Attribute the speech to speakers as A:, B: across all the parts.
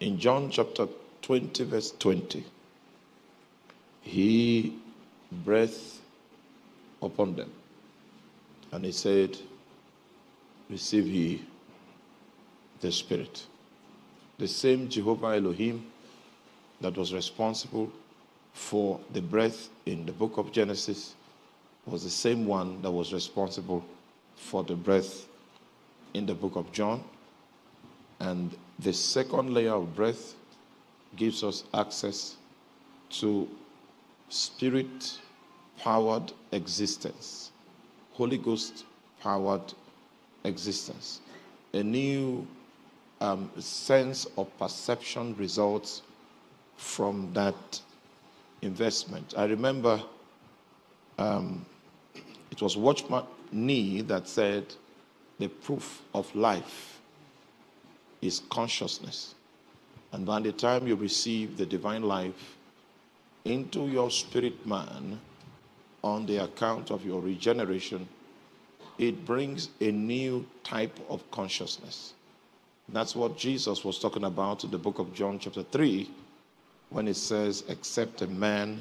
A: in John chapter 20, verse 20, he breathed upon them and he said, Receive ye the Spirit. The same Jehovah Elohim that was responsible for the breath in the book of Genesis was the same one that was responsible for the breath in the book of John and the second layer of breath gives us access to spirit powered existence, Holy Ghost powered existence. A new um, sense of perception results from that investment. I remember um, it was Watchman Nee that said, The proof of life is consciousness. And by the time you receive the divine life into your spirit man on the account of your regeneration, it brings a new type of consciousness. That's what Jesus was talking about in the book of John, chapter 3, when it says, Except a man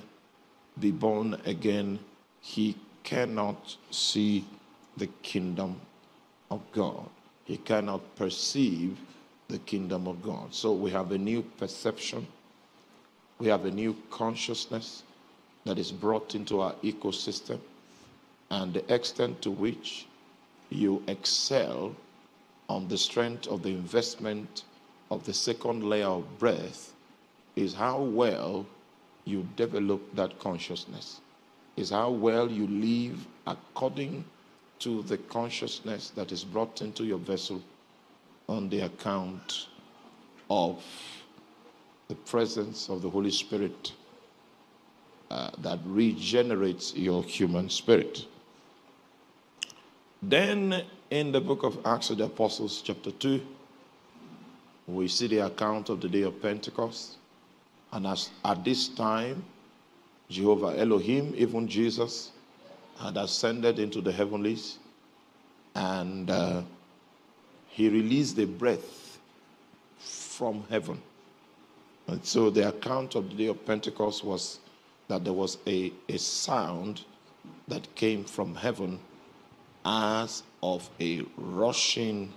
A: be born again, he cannot see the kingdom of God. He cannot perceive the kingdom of God. So we have a new perception, we have a new consciousness that is brought into our ecosystem, and the extent to which you excel on the strength of the investment of the second layer of breath is how well you develop that consciousness, is how well you live according to the consciousness that is brought into your vessel on the account of the presence of the Holy Spirit uh, that regenerates your human spirit. Then in the book of Acts of the Apostles, chapter 2, we see the account of the day of Pentecost. And as, at this time, Jehovah Elohim, even Jesus, had ascended into the heavenlies. And uh, he released the breath from heaven. And so the account of the day of Pentecost was that there was a, a sound that came from heaven as of a rushing,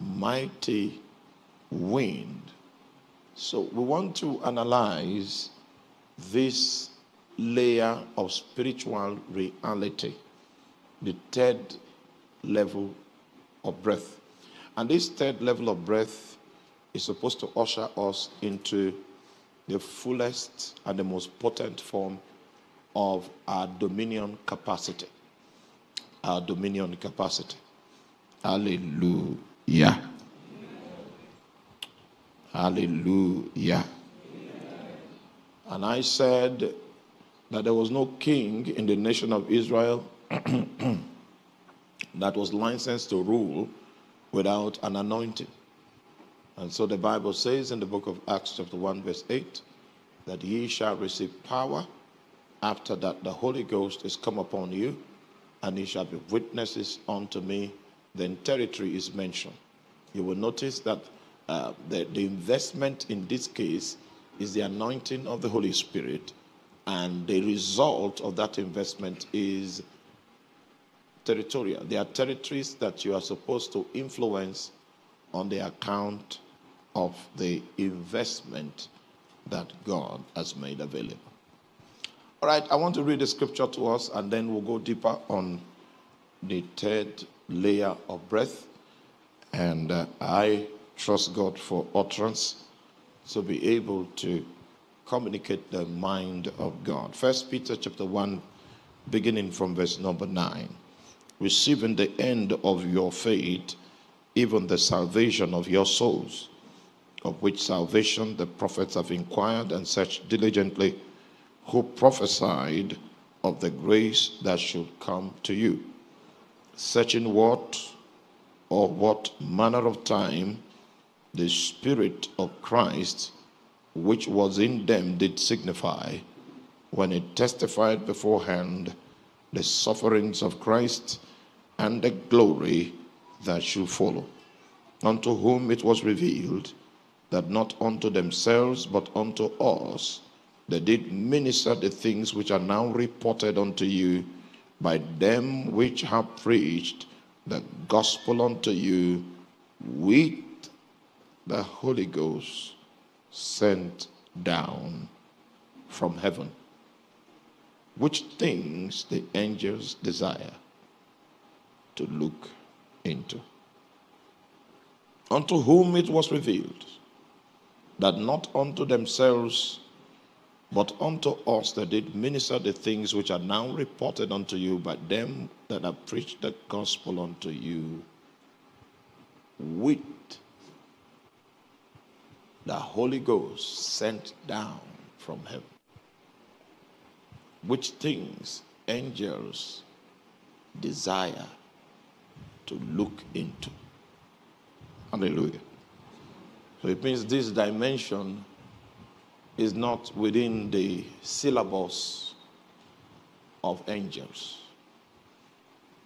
A: mighty wind. So we want to analyze this layer of spiritual reality, the third level of breath. And this third level of breath is supposed to usher us into the fullest and the most potent form of our dominion capacity. Our dominion capacity. Hallelujah. Hallelujah. And I said that there was no king in the nation of Israel that was licensed to rule without an anointing. And so the Bible says in the book of Acts, chapter 1, verse 8, that ye shall receive power after that the Holy Ghost is come upon you, and ye shall be witnesses unto me. Then territory is mentioned. You will notice that uh, the, the investment in this case is the anointing of the Holy Spirit, and the result of that investment is territorial. There are territories that you are supposed to influence on the account of the investment that God has made available. All right, I want to read the scripture to us and then we'll go deeper on the third layer of breath. And uh, I trust God for utterance to be able to communicate the mind of God. First Peter chapter 1 beginning from verse number 9 receiving the end of your faith, even the salvation of your souls, of which salvation the prophets have inquired and searched diligently, who prophesied of the grace that should come to you, searching what or what manner of time the Spirit of Christ, which was in them, did signify when it testified beforehand the sufferings of Christ and the glory that should follow. Unto whom it was revealed that not unto themselves but unto us they did minister the things which are now reported unto you by them which have preached the gospel unto you with the Holy Ghost sent down from heaven, which things the angels desire to look into. Unto whom it was revealed that not unto themselves, but unto us that did minister the things which are now reported unto you by them that have preached the gospel unto you with the Holy Ghost sent down from heaven, which things angels desire to look into. Hallelujah. So it means this dimension is not within the syllabus of angels.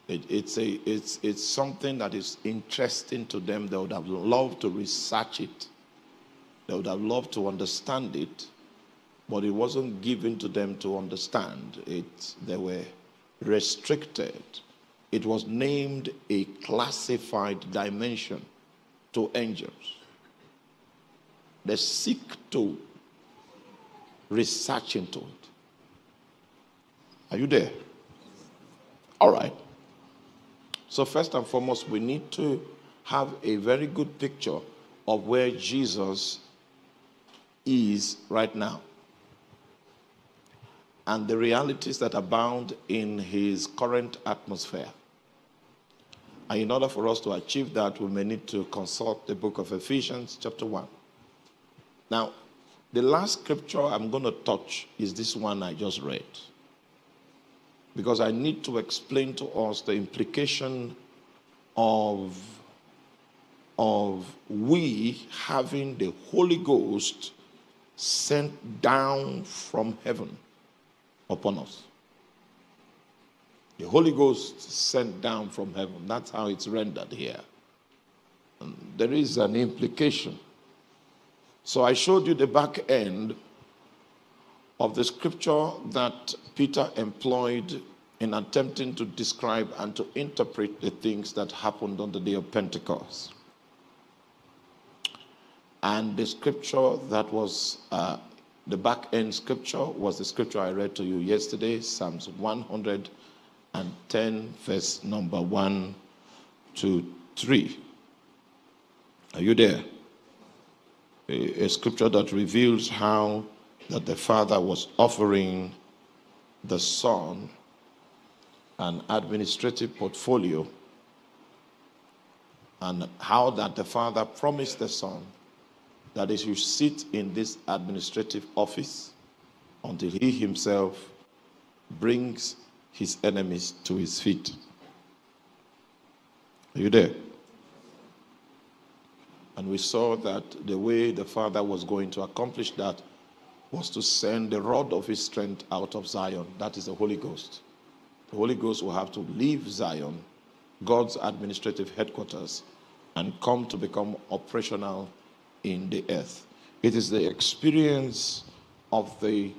A: It, it's, a, it's, it's something that is interesting to them. They would have loved to research it, they would have loved to understand it, but it wasn't given to them to understand. It, they were restricted it was named a classified dimension to angels. They seek to research into it. Are you there? All right. So, first and foremost, we need to have a very good picture of where Jesus is right now and the realities that abound in his current atmosphere. And in order for us to achieve that, we may need to consult the book of Ephesians, chapter 1. Now, the last scripture I'm going to touch is this one I just read. Because I need to explain to us the implication of, of we having the Holy Ghost sent down from heaven upon us. The Holy Ghost sent down from heaven. That's how it's rendered here. And there is an implication. So I showed you the back end of the scripture that Peter employed in attempting to describe and to interpret the things that happened on the day of Pentecost. And the scripture that was uh, the back end scripture was the scripture I read to you yesterday, Psalms 100 and 10, verse number 1 to 3. Are you there? A, a scripture that reveals how that the Father was offering the Son an administrative portfolio and how that the Father promised the Son that he should sit in this administrative office until he himself brings his enemies to his feet. Are you there? And we saw that the way the Father was going to accomplish that was to send the rod of his strength out of Zion. That is the Holy Ghost. The Holy Ghost will have to leave Zion, God's administrative headquarters, and come to become operational in the earth. It is the experience of the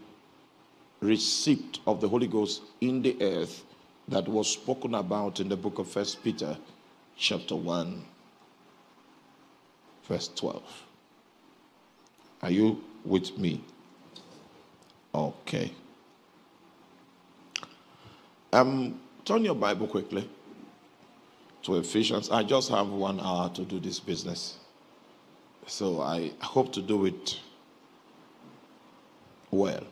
A: receipt of the Holy Ghost in the earth that was spoken about in the book of First Peter, chapter 1, verse 12. Are you with me? Okay. Um, turn your Bible quickly to Ephesians. I just have one hour to do this business. So I hope to do it well.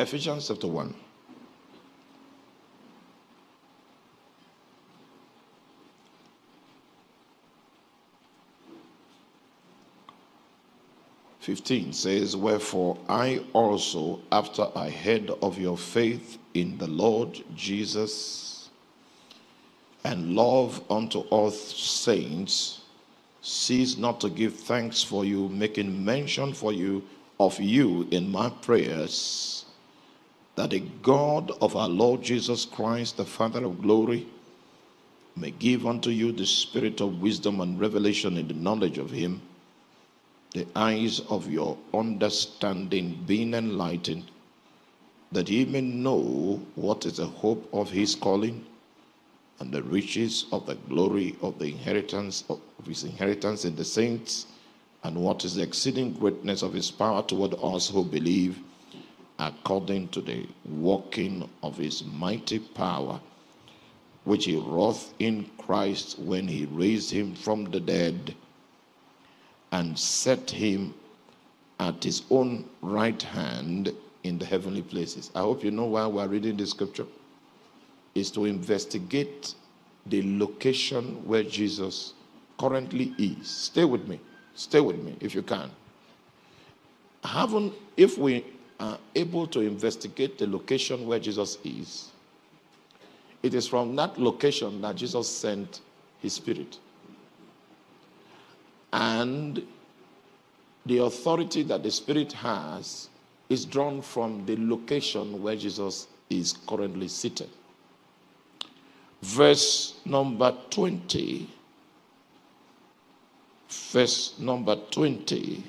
A: Ephesians chapter 1. Fifteen says, Wherefore I also, after I heard of your faith in the Lord Jesus and love unto all saints, cease not to give thanks for you, making mention for you of you in my prayers that the God of our Lord Jesus Christ, the Father of glory, may give unto you the spirit of wisdom and revelation in the knowledge of Him, the eyes of your understanding being enlightened, that ye may know what is the hope of His calling and the riches of the glory of the inheritance of His inheritance in the saints, and what is the exceeding greatness of His power toward us who believe according to the working of his mighty power, which he wrought in Christ when he raised him from the dead and set him at his own right hand in the heavenly places. I hope you know why we're reading this scripture. Is to investigate the location where Jesus currently is. Stay with me. Stay with me if you can. Haven't if we are able to investigate the location where Jesus is. It is from that location that Jesus sent his spirit. And the authority that the spirit has is drawn from the location where Jesus is currently seated. Verse number 20. Verse number 20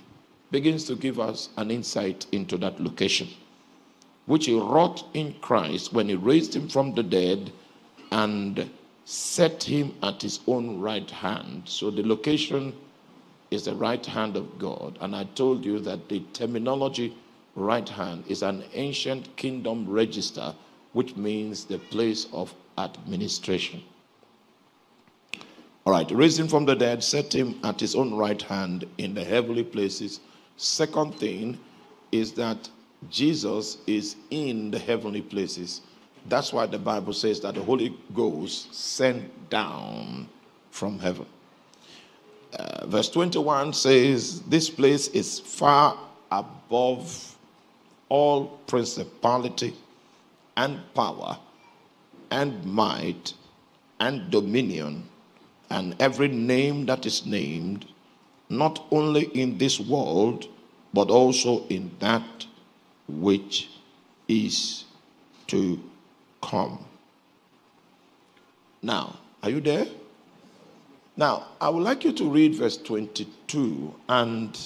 A: begins to give us an insight into that location, which he wrought in Christ when he raised him from the dead and set him at his own right hand. So the location is the right hand of God. And I told you that the terminology right hand is an ancient kingdom register, which means the place of administration. All right, raised him from the dead, set him at his own right hand in the heavenly places Second thing is that Jesus is in the heavenly places. That's why the Bible says that the Holy Ghost sent down from heaven. Uh, verse 21 says, This place is far above all principality and power and might and dominion and every name that is named, not only in this world, but also in that which is to come. Now, are you there? Now, I would like you to read verse 22 and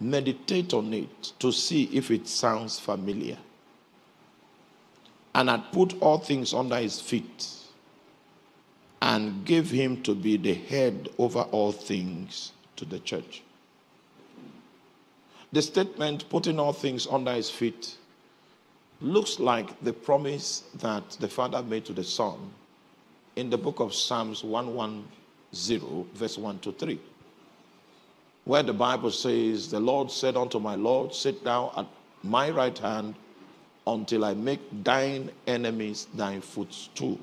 A: meditate on it to see if it sounds familiar. And i put all things under his feet and gave him to be the head over all things to the church. The statement, putting all things under his feet, looks like the promise that the Father made to the Son in the book of Psalms 110, verse 1 to 3, where the Bible says, The Lord said unto my Lord, Sit thou at my right hand until I make thine enemies thy footstool.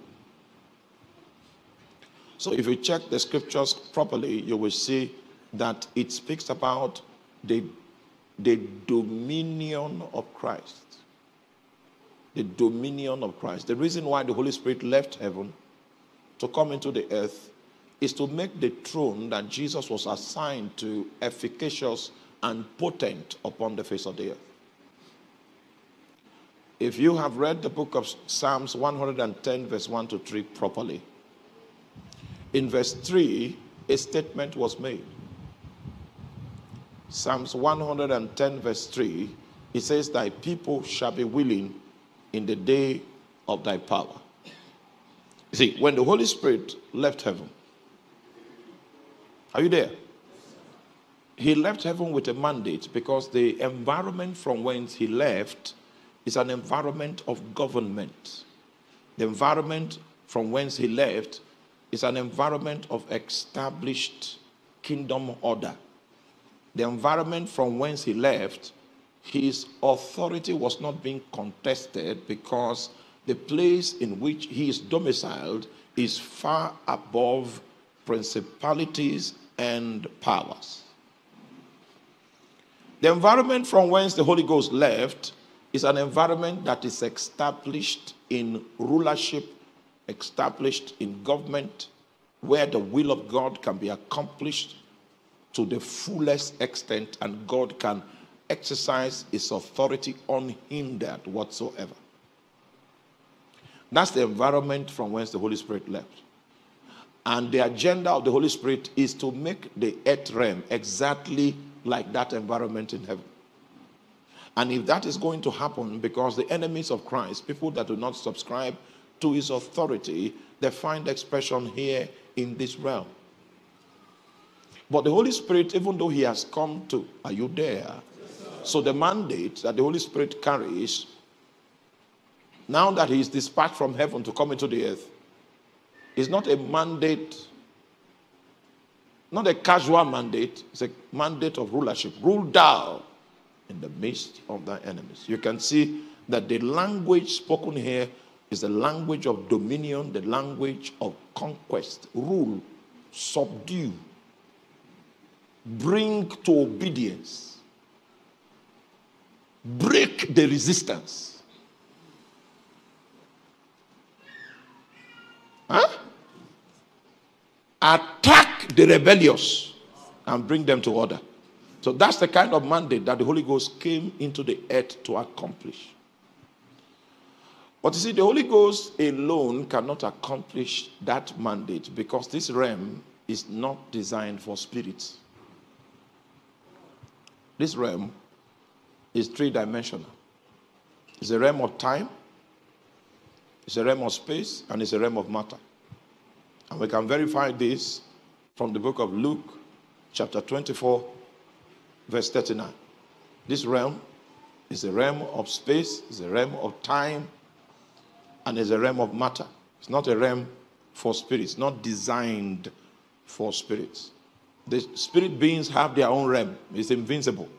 A: So if you check the scriptures properly, you will see that it speaks about the, the dominion of Christ. The dominion of Christ. The reason why the Holy Spirit left heaven to come into the earth is to make the throne that Jesus was assigned to efficacious and potent upon the face of the earth. If you have read the book of Psalms 110, verse 1 to 3 properly, in verse 3, a statement was made. Psalms 110, verse 3, it says, Thy people shall be willing in the day of thy power. see, when the Holy Spirit left heaven, are you there? He left heaven with a mandate because the environment from whence he left is an environment of government. The environment from whence he left is an environment of established kingdom order. The environment from whence he left, his authority was not being contested because the place in which he is domiciled is far above principalities and powers. The environment from whence the Holy Ghost left is an environment that is established in rulership established in government where the will of God can be accomplished to the fullest extent and God can exercise his authority unhindered whatsoever. That's the environment from whence the Holy Spirit left. And the agenda of the Holy Spirit is to make the earth realm exactly like that environment in heaven. And if that is going to happen, because the enemies of Christ, people that do not subscribe to his authority, they find expression here in this realm. But the Holy Spirit, even though he has come to, are you there? Yes, so the mandate that the Holy Spirit carries, now that he is dispatched from heaven to come into the earth, is not a mandate, not a casual mandate, it's a mandate of rulership, Rule down in the midst of thy enemies. You can see that the language spoken here is the language of dominion, the language of conquest, rule, subdue, bring to obedience, break the resistance. Huh? Attack the rebellious and bring them to order. So that's the kind of mandate that the Holy Ghost came into the earth to accomplish. But you see, the Holy Ghost alone cannot accomplish that mandate because this realm is not designed for spirits. This realm is three dimensional it's a realm of time, it's a realm of space, and it's a realm of matter. And we can verify this from the book of Luke, chapter 24, verse 39. This realm is a realm of space, It's a realm of time, and it's a realm of matter. It's not a realm for spirits, not designed for spirits. The spirit beings have their own realm, it's invincible.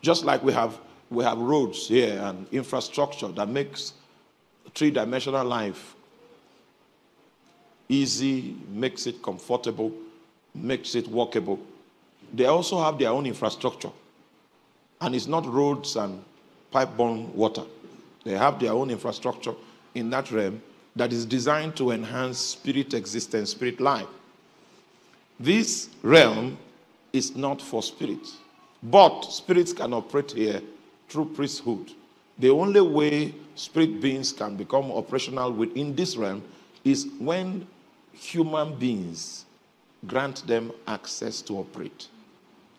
A: Just like we have we have roads here and infrastructure that makes three-dimensional life easy, makes it comfortable, makes it walkable. They also have their own infrastructure. And it's not roads and pipe-borne water. They have their own infrastructure in that realm that is designed to enhance spirit existence, spirit life. This realm is not for spirit, but spirits can operate here through priesthood. The only way spirit beings can become operational within this realm is when human beings grant them access to operate.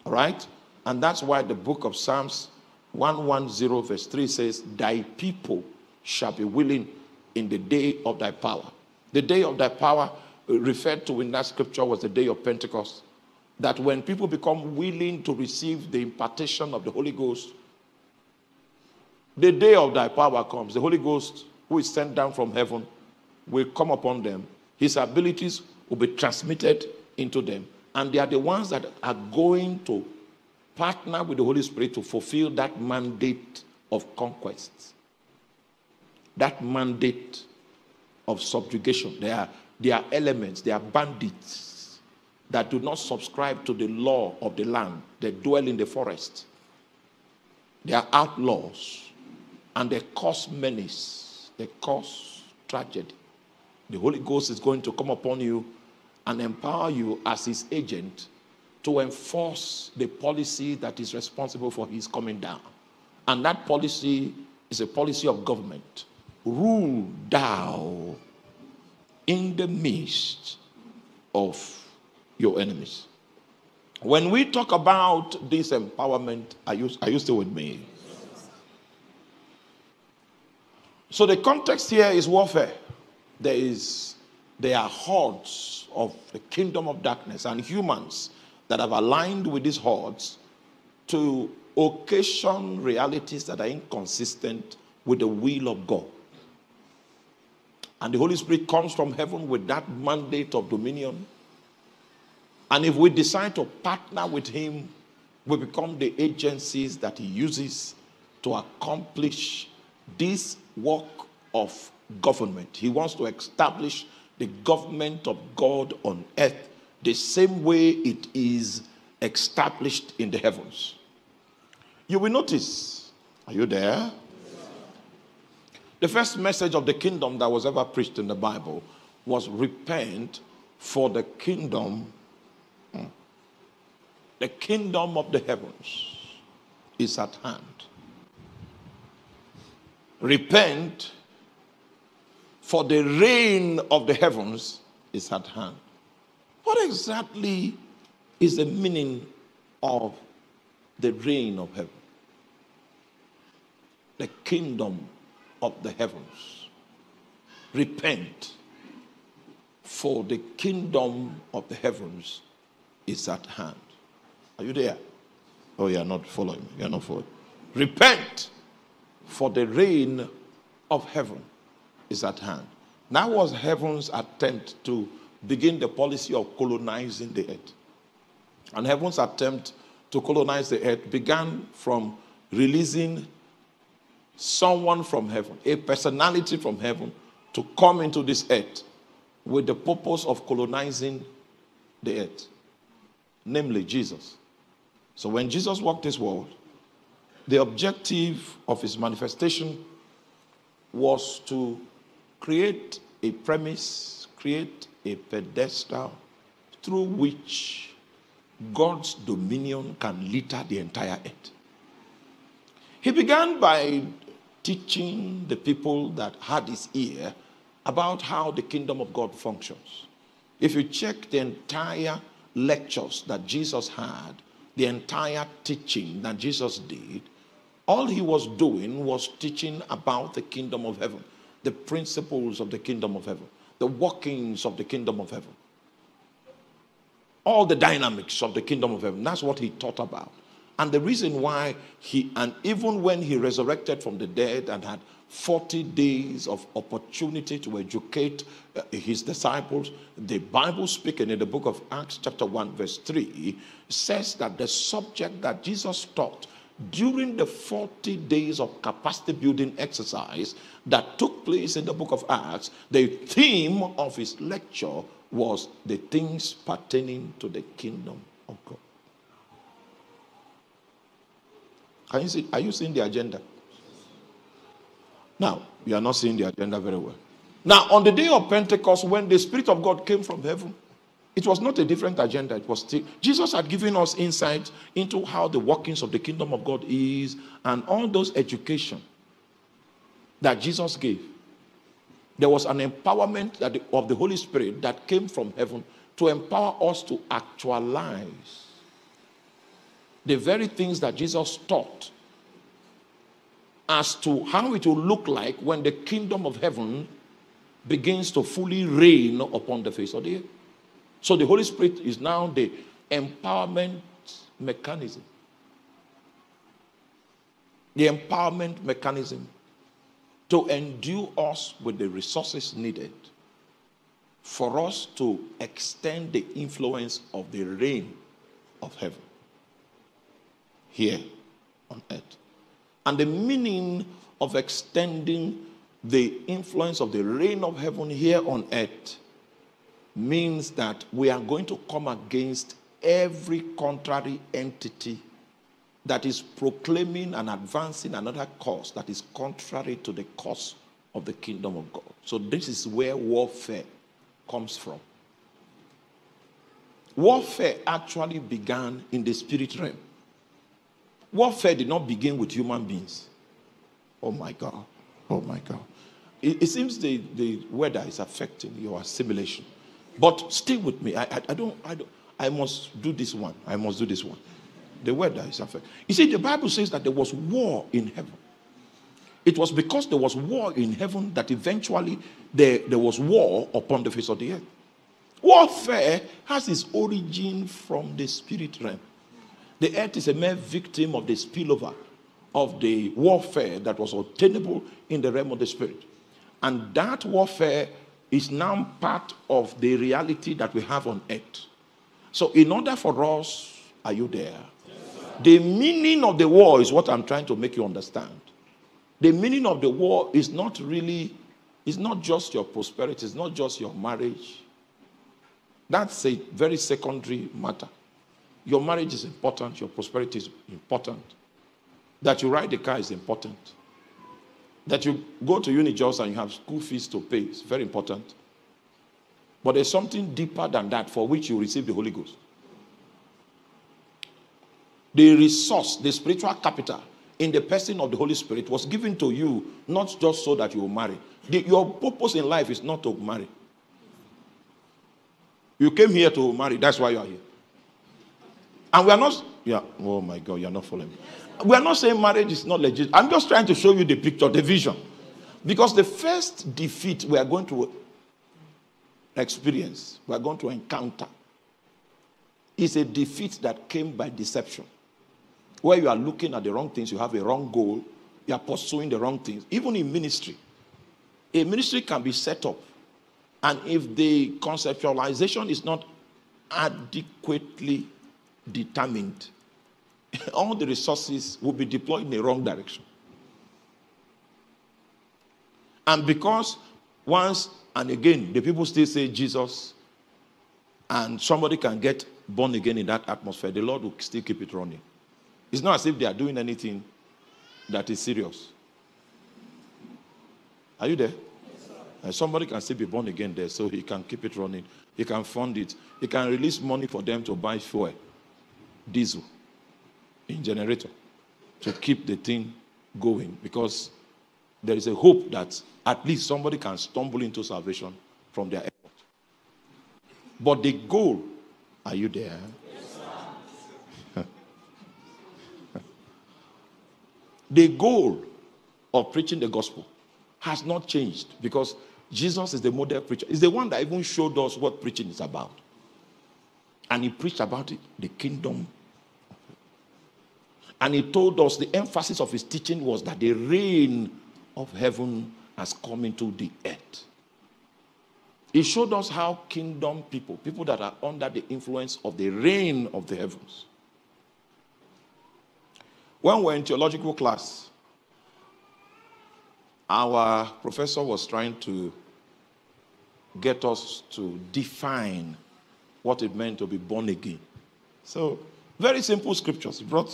A: All right? And that's why the book of Psalms 110, verse 3 says, Thy people shall be willing in the day of thy power. The day of thy power, uh, referred to in that scripture, was the day of Pentecost. That when people become willing to receive the impartation of the Holy Ghost, the day of thy power comes. The Holy Ghost, who is sent down from heaven, will come upon them. His abilities will be transmitted into them. And they are the ones that are going to partner with the Holy Spirit to fulfill that mandate of conquest, that mandate of subjugation. There are, there are elements, there are bandits that do not subscribe to the law of the land, they dwell in the forest. They are outlaws and they cause menace, they cause tragedy. The Holy Ghost is going to come upon you and empower you as his agent to enforce the policy that is responsible for his coming down. And that policy is a policy of government. Rule thou in the midst of your enemies. When we talk about this empowerment, are you, are you still with me? So the context here is warfare. There is there are hordes of the kingdom of darkness and humans that have aligned with these hordes to occasion realities that are inconsistent with the will of God. And the Holy Spirit comes from heaven with that mandate of dominion. And if we decide to partner with Him, we become the agencies that He uses to accomplish this work of government. He wants to establish the government of God on earth the same way it is established in the heavens. You will notice, are you there? The first message of the kingdom that was ever preached in the Bible was repent for the kingdom. Hmm, the kingdom of the heavens is at hand. Repent for the reign of the heavens is at hand. What exactly is the meaning of the reign of heaven? The kingdom of the heavens. Repent, for the kingdom of the heavens is at hand. Are you there? Oh, you are not following me. You are not following. Repent, for the reign of heaven is at hand. Now was heaven's attempt to begin the policy of colonizing the earth. And heaven's attempt to colonize the earth began from releasing someone from heaven, a personality from heaven, to come into this earth with the purpose of colonizing the earth, namely Jesus. So when Jesus walked this world, the objective of his manifestation was to create a premise, create a pedestal through which God's dominion can litter the entire earth. He began by teaching the people that had his ear about how the kingdom of God functions. If you check the entire lectures that Jesus had, the entire teaching that Jesus did, all he was doing was teaching about the kingdom of heaven, the principles of the kingdom of heaven the workings of the kingdom of heaven, all the dynamics of the kingdom of heaven. That's what he taught about. And the reason why he, and even when he resurrected from the dead and had 40 days of opportunity to educate uh, his disciples, the Bible speaking in the book of Acts, chapter 1, verse 3, says that the subject that Jesus taught during the 40 days of capacity building exercise that took place in the book of Acts, the theme of his lecture was the things pertaining to the kingdom of God. Can you see, are you seeing the agenda? Now, you are not seeing the agenda very well. Now, on the day of Pentecost, when the Spirit of God came from heaven, it was not a different agenda. It was still, Jesus had given us insight into how the workings of the kingdom of God is and all those education that Jesus gave. There was an empowerment the, of the Holy Spirit that came from heaven to empower us to actualize the very things that Jesus taught as to how it will look like when the kingdom of heaven begins to fully reign upon the face of the earth. So the Holy Spirit is now the empowerment mechanism. The empowerment mechanism to endue us with the resources needed for us to extend the influence of the reign of heaven here on earth. And the meaning of extending the influence of the reign of heaven here on earth means that we are going to come against every contrary entity that is proclaiming and advancing another cause that is contrary to the cause of the kingdom of God. So, this is where warfare comes from. Warfare actually began in the spirit realm. Warfare did not begin with human beings. Oh my God. Oh my God. It, it seems the, the weather is affecting your assimilation. But stay with me. I, I, I, don't, I don't, I must do this one. I must do this one. The weather is affected. You see, the Bible says that there was war in heaven. It was because there was war in heaven that eventually there, there was war upon the face of the earth. Warfare has its origin from the spirit realm. The earth is a mere victim of the spillover of the warfare that was obtainable in the realm of the spirit. And that warfare is now part of the reality that we have on earth. So, in order for us, are you there? the meaning of the war is what I'm trying to make you understand. The meaning of the war is not really, it's not just your prosperity, it's not just your marriage. That's a very secondary matter. Your marriage is important, your prosperity is important. That you ride the car is important. That you go to UniJos and you have school fees to pay is very important. But there's something deeper than that for which you receive the Holy Ghost. The resource, the spiritual capital in the person of the Holy Spirit was given to you not just so that you will marry. The, your purpose in life is not to marry. You came here to marry, that's why you are here. And we are not yeah. Oh my God, you're not following. We are not saying marriage is not legit. I'm just trying to show you the picture, the vision. Because the first defeat we are going to experience, we are going to encounter, is a defeat that came by deception. Where you are looking at the wrong things, you have a wrong goal, you are pursuing the wrong things. Even in ministry, a ministry can be set up, and if the conceptualization is not adequately determined, all the resources will be deployed in the wrong direction. And because once and again, the people still say Jesus, and somebody can get born again in that atmosphere, the Lord will still keep it running. It's not as if they are doing anything that is serious. Are you there? Yes, somebody can still be born again there, so he can keep it running. He can fund it. He can release money for them to buy fuel, diesel in generator to keep the thing going because there is a hope that at least somebody can stumble into salvation from their effort. But the goal, are you there? the goal of preaching the gospel has not changed because Jesus is the model preacher. He's the one that even showed us what preaching is about. And he preached about it, the kingdom and he told us the emphasis of his teaching was that the reign of heaven has come into the earth. He showed us how kingdom people, people that are under the influence of the reign of the heavens. When we were in theological class, our professor was trying to get us to define what it meant to be born again. So, very simple scriptures. He brought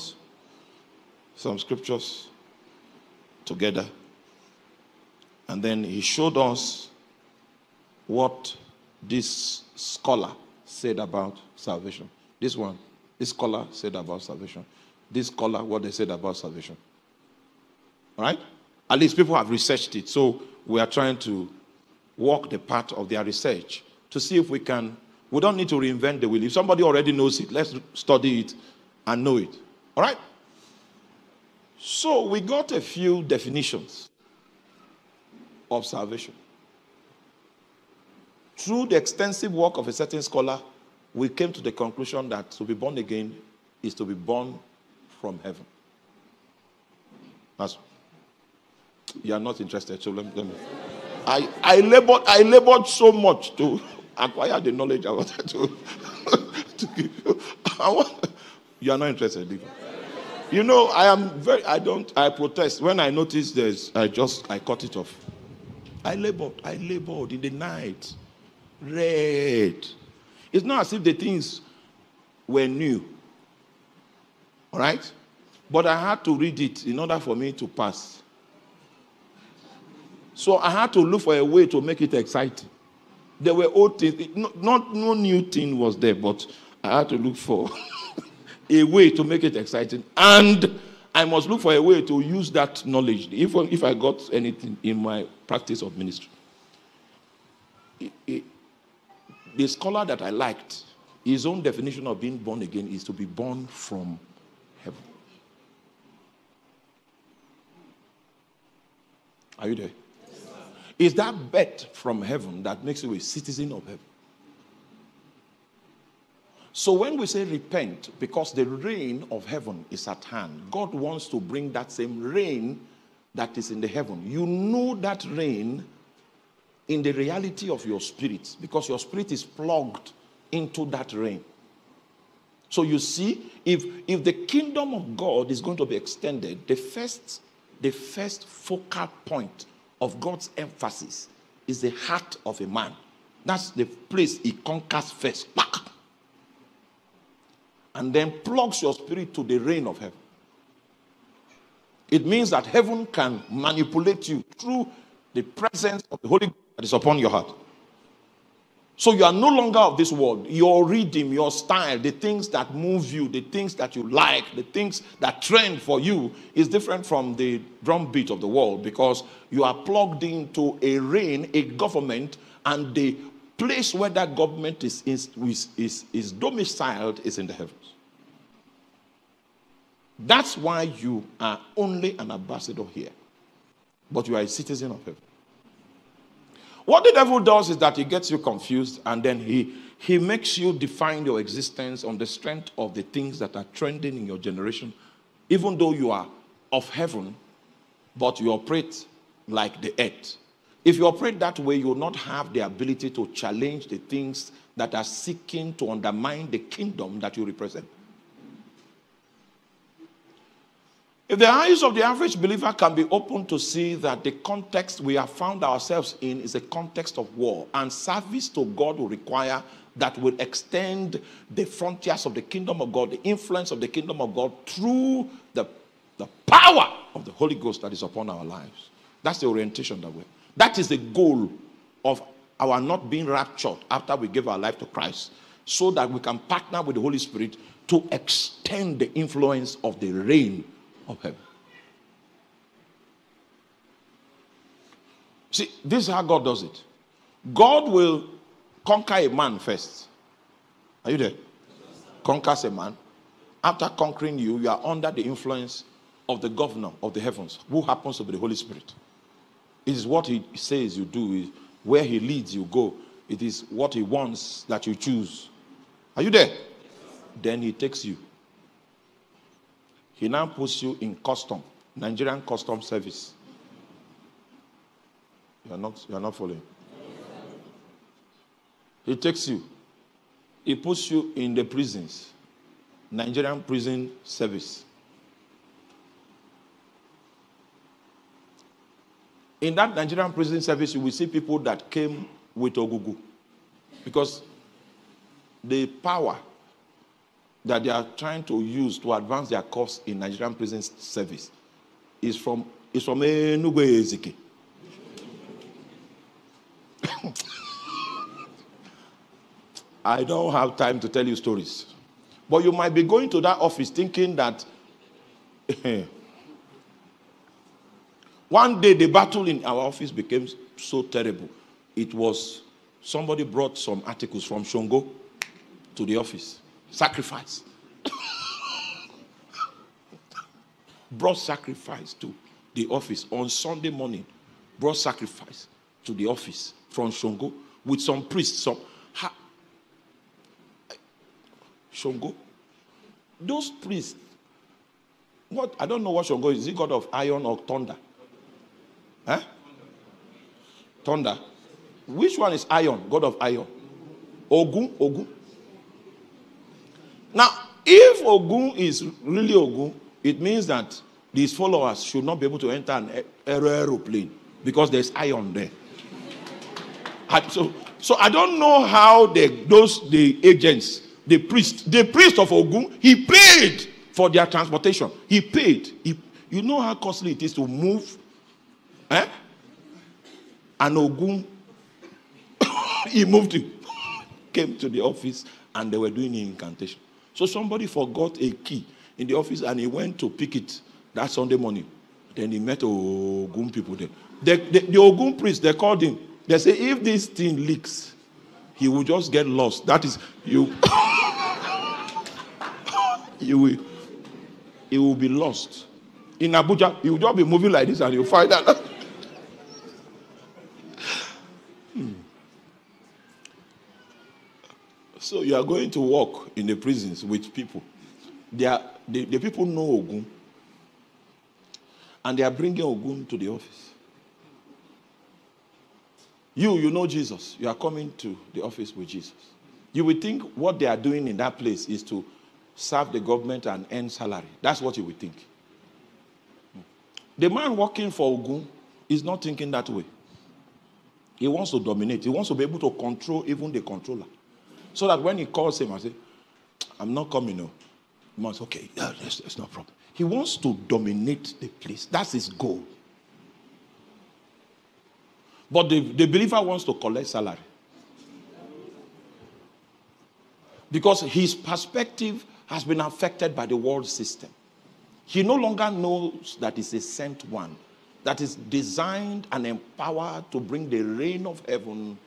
A: some scriptures together. And then he showed us what this scholar said about salvation. This one, this scholar said about salvation. This scholar, what they said about salvation. All right? At least people have researched it. So we are trying to walk the path of their research to see if we can. We don't need to reinvent the wheel. If somebody already knows it, let's study it and know it. All right? So we got a few definitions of salvation. Through the extensive work of a certain scholar, we came to the conclusion that to be born again is to be born from heaven. That's, you are not interested, so let me. Let me. I, I, labored, I labored so much to acquire the knowledge I wanted to, to give you. I Want, you are not interested, you know, I am very, I don't, I protest. When I notice this, I just, I cut it off. I labored, I labored in the night. Read. It's not as if the things were new. All right? But I had to read it in order for me to pass. So I had to look for a way to make it exciting. There were old things, not, not no new thing was there, but I had to look for. a way to make it exciting. And I must look for a way to use that knowledge, if, if I got anything in my practice of ministry. the scholar that I liked, his own definition of being born again is to be born from heaven. Are you there? Is that birth from heaven that makes you a citizen of heaven? So when we say repent, because the reign of heaven is at hand, God wants to bring that same reign that is in the heaven. You know that reign in the reality of your spirit because your spirit is plugged into that reign. So you see, if if the kingdom of God is going to be extended, the first the first focal point of God's emphasis is the heart of a man. That's the place he conquers first and then plugs your spirit to the reign of heaven. It means that heaven can manipulate you through the presence of the Holy Ghost that is upon your heart. So you are no longer of this world. Your rhythm, your style, the things that move you, the things that you like, the things that trend for you is different from the drum beat of the world because you are plugged into a reign, a government, and the place where that government is, is, is, is, is domiciled is in the heaven. That's why you are only an ambassador here, but you are a citizen of heaven. What the devil does is that he gets you confused and then he, he makes you define your existence on the strength of the things that are trending in your generation, even though you are of heaven, but you operate like the earth. If you operate that way, you will not have the ability to challenge the things that are seeking to undermine the kingdom that you represent. If the eyes of the average believer can be opened to see that the context we have found ourselves in is a context of war, and service to God will require that will extend the frontiers of the kingdom of God, the influence of the kingdom of God through the, the power of the Holy Ghost that is upon our lives. That's the orientation that we That is the goal of our not being raptured after we give our life to Christ, so that we can partner with the Holy Spirit to extend the influence of the reign of heaven. See, this is how God does it. God will conquer a man first. Are you there? Conquers a man. After conquering you, you are under the influence of the governor of the heavens, who happens to be the Holy Spirit. It is what he says you do, where he leads you go. It is what he wants that you choose. Are you there? Then he takes you he now puts you in custom, Nigerian custom service. You're not, you're not following. He takes you. He puts you in the prisons, Nigerian prison service. In that Nigerian prison service, you will see people that came with Ogugu because the power that they are trying to use to advance their cause in Nigerian prison service is from is from Enugu Ezike. I don't have time to tell you stories. But you might be going to that office thinking that one day the battle in our office became so terrible. It was somebody brought some articles from Shongo to the office. Sacrifice. brought sacrifice to the office on Sunday morning. Brought sacrifice to the office from Shongo with some priests. Some ha, Shongo. Those priests. What I don't know what Shongo is. Is he god of iron or thunder? Huh? Thunder. Which one is iron? God of iron. Ogun. Ogun. Now, if Ogun is really Ogun, it means that these followers should not be able to enter an aeroplane because there's iron there. so, so I don't know how the, those the agents, the priest, the priest of Ogun, he paid for their transportation. He paid. He, you know how costly it is to move eh? an Ogun. he moved him, came to the office, and they were doing the incantation. So somebody forgot a key in the office and he went to pick it that Sunday morning. Then he met Ogun people there. The, the, the Ogun priest, they called him. They say, if this thing leaks, he will just get lost. That is, you, you will, he will be lost. In Abuja, he will just be moving like this and you'll find out. So you are going to work in the prisons with people. They are, the, the people know Ogun. And they are bringing Ogun to the office. You, you know Jesus. You are coming to the office with Jesus. You will think what they are doing in that place is to serve the government and earn salary. That's what you will think. The man working for Ogun is not thinking that way. He wants to dominate, he wants to be able to control even the controller. So that when he calls him, I say, I'm not coming, no. Oh. Must, okay, yeah, that's, that's no problem. He wants to dominate the place. That's his goal. But the, the believer wants to collect salary. Because his perspective has been affected by the world system. He no longer knows that he's a sent one that is designed and empowered to bring the reign of heaven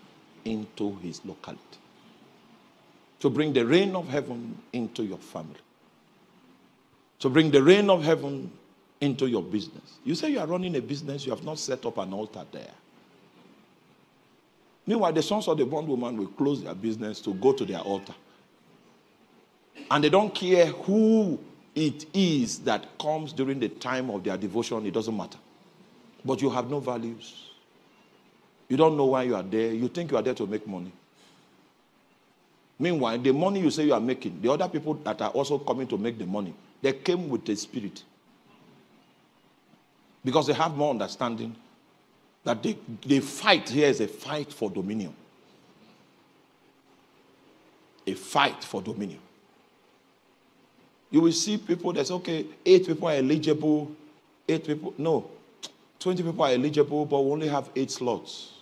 A: into his locality to bring the rain of heaven into your family, to bring the rain of heaven into your business. You say you are running a business, you have not set up an altar there. Meanwhile, the sons of the bondwoman will close their business to go to their altar. And they don't care who it is that comes during the time of their devotion, it doesn't matter. But you have no values. You don't know why you are there. You think you are there to make money. Meanwhile, the money you say you are making, the other people that are also coming to make the money, they came with the spirit. Because they have more understanding that they, they fight here is a fight for dominion. A fight for dominion. You will see people say, okay, eight people are eligible, eight people, no, 20 people are eligible, but we only have eight slots.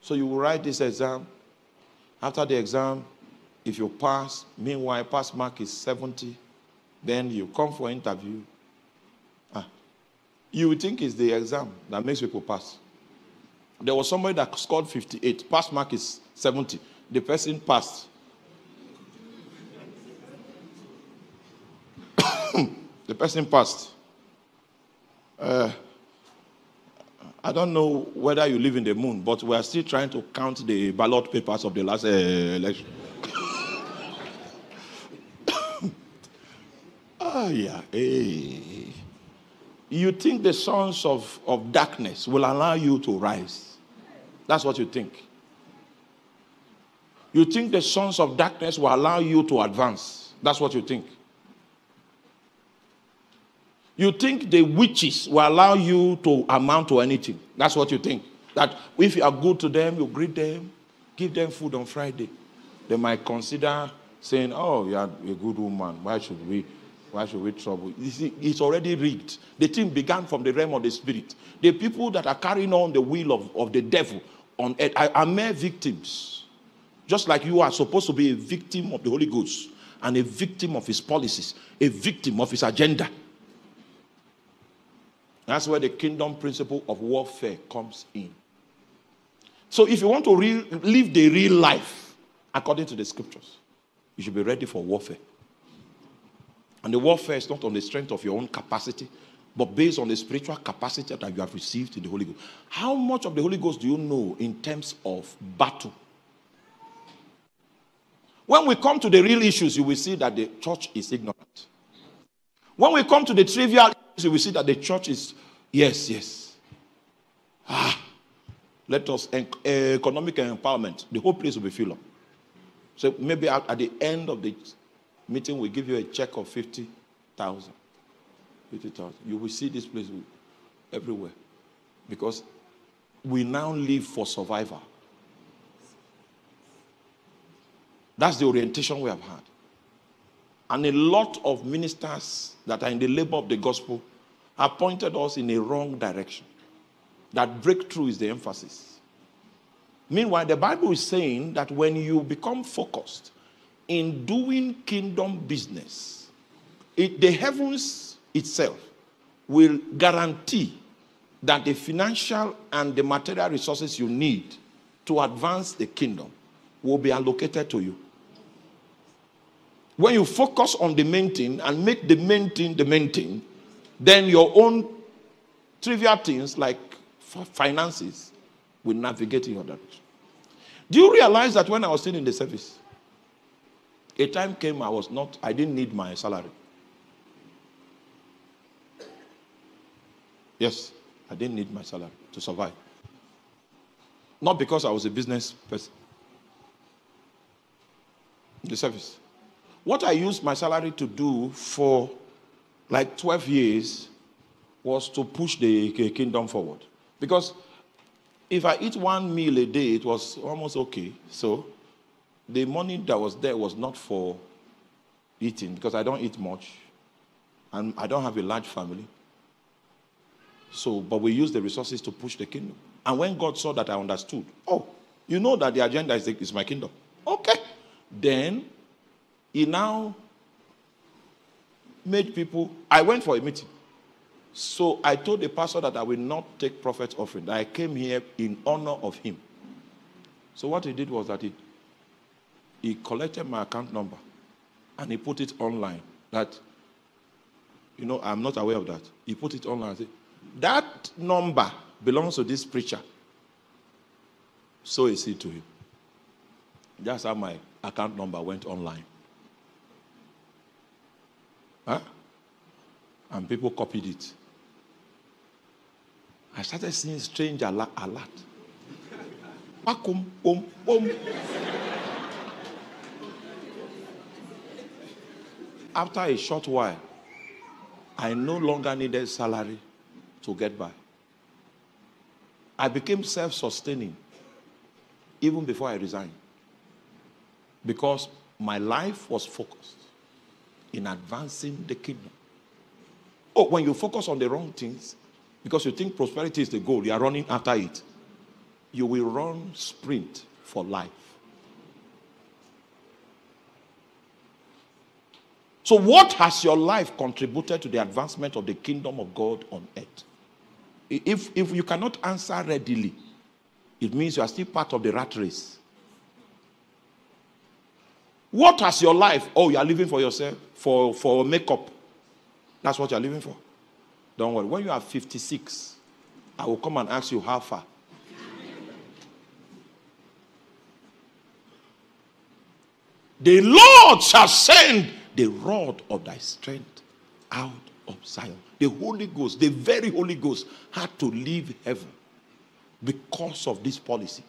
A: So you will write this exam, after the exam, if you pass, meanwhile, pass mark is 70, then you come for interview. Ah, you think it's the exam that makes people pass. There was somebody that scored 58, pass mark is 70. The person passed. the person passed. Uh, I don't know whether you live in the moon, but we are still trying to count the ballot papers of the last uh, election. ah, yeah. Hey. Eh. You think the sons of, of darkness will allow you to rise. That's what you think. You think the sons of darkness will allow you to advance. That's what you think. You think the witches will allow you to amount to anything. That's what you think. That if you are good to them, you greet them, give them food on Friday. They might consider saying, Oh, you are a good woman. Why should we? Why should we trouble? See, it's already rigged. The thing began from the realm of the spirit. The people that are carrying on the will of, of the devil on earth are, are mere victims. Just like you are supposed to be a victim of the Holy Ghost and a victim of his policies, a victim of his agenda. That's where the kingdom principle of warfare comes in. So, if you want to re- live the real life according to the scriptures, you should be ready for warfare. And the warfare is not on the strength of your own capacity, but based on the spiritual capacity that you have received in the Holy Ghost. How much of the Holy Ghost do you know in terms of battle? When we come to the real issues, you will see that the church is ignorant. When we come to the trivial so we see that the church is, yes, yes. Ah, let us, eh, economic empowerment, the whole place will be filled up. So maybe at, at the end of the meeting, we give you a check of 50,000. 50,000. You will see this place everywhere. Because we now live for survival. That's the orientation we have had. And a lot of ministers that are in the labor of the gospel have pointed us in a wrong direction. That breakthrough is the emphasis. Meanwhile, the Bible is saying that when you become focused in doing kingdom business, it, the heavens itself will guarantee that the financial and the material resources you need to advance the kingdom will be allocated to you. When you focus on the main thing and make the main thing the main thing, then your own trivial things like finances will navigate in your direction. Do you realize that when I was still in the service, a time came I was not, I didn't need my salary. Yes, I didn't need my salary to survive. Not because I was a business person. The service. What I used my salary to do for like 12 years was to push the kingdom forward. Because if I eat one meal a day, it was almost okay. So the money that was there was not for eating because I don't eat much and I don't have a large family. So, but we use the resources to push the kingdom. And when God saw that, I understood. Oh, you know that the agenda is, the, is my kingdom. Okay. Then he now made people. I went for a meeting. So I told the pastor that I will not take prophet's offering. I came here in honor of him. So what he did was that he, he collected my account number and he put it online. That, you know, I'm not aware of that. He put it online That number belongs to this preacher. So he said to him. That's how my account number went online. Huh? And people copied it. I started seeing strange alert. alert. Back boom, boom. After a short while, I no longer needed salary to get by. I became self sustaining even before I resigned because my life was focused in advancing the kingdom. Oh, when you focus on the wrong things, because you think prosperity is the goal, you are running after it, you will run sprint for life. So, what has your life contributed to the advancement of the kingdom of God on earth? If, if you cannot answer readily, it means you are still part of the rat race. What has your life? Oh, you are living for yourself, for, for makeup. That's what you are living for. Don't worry. When you are 56, I will come and ask you how far. the Lord shall send the rod of thy strength out of Zion. The Holy Ghost, the very Holy Ghost, had to leave heaven because of this policy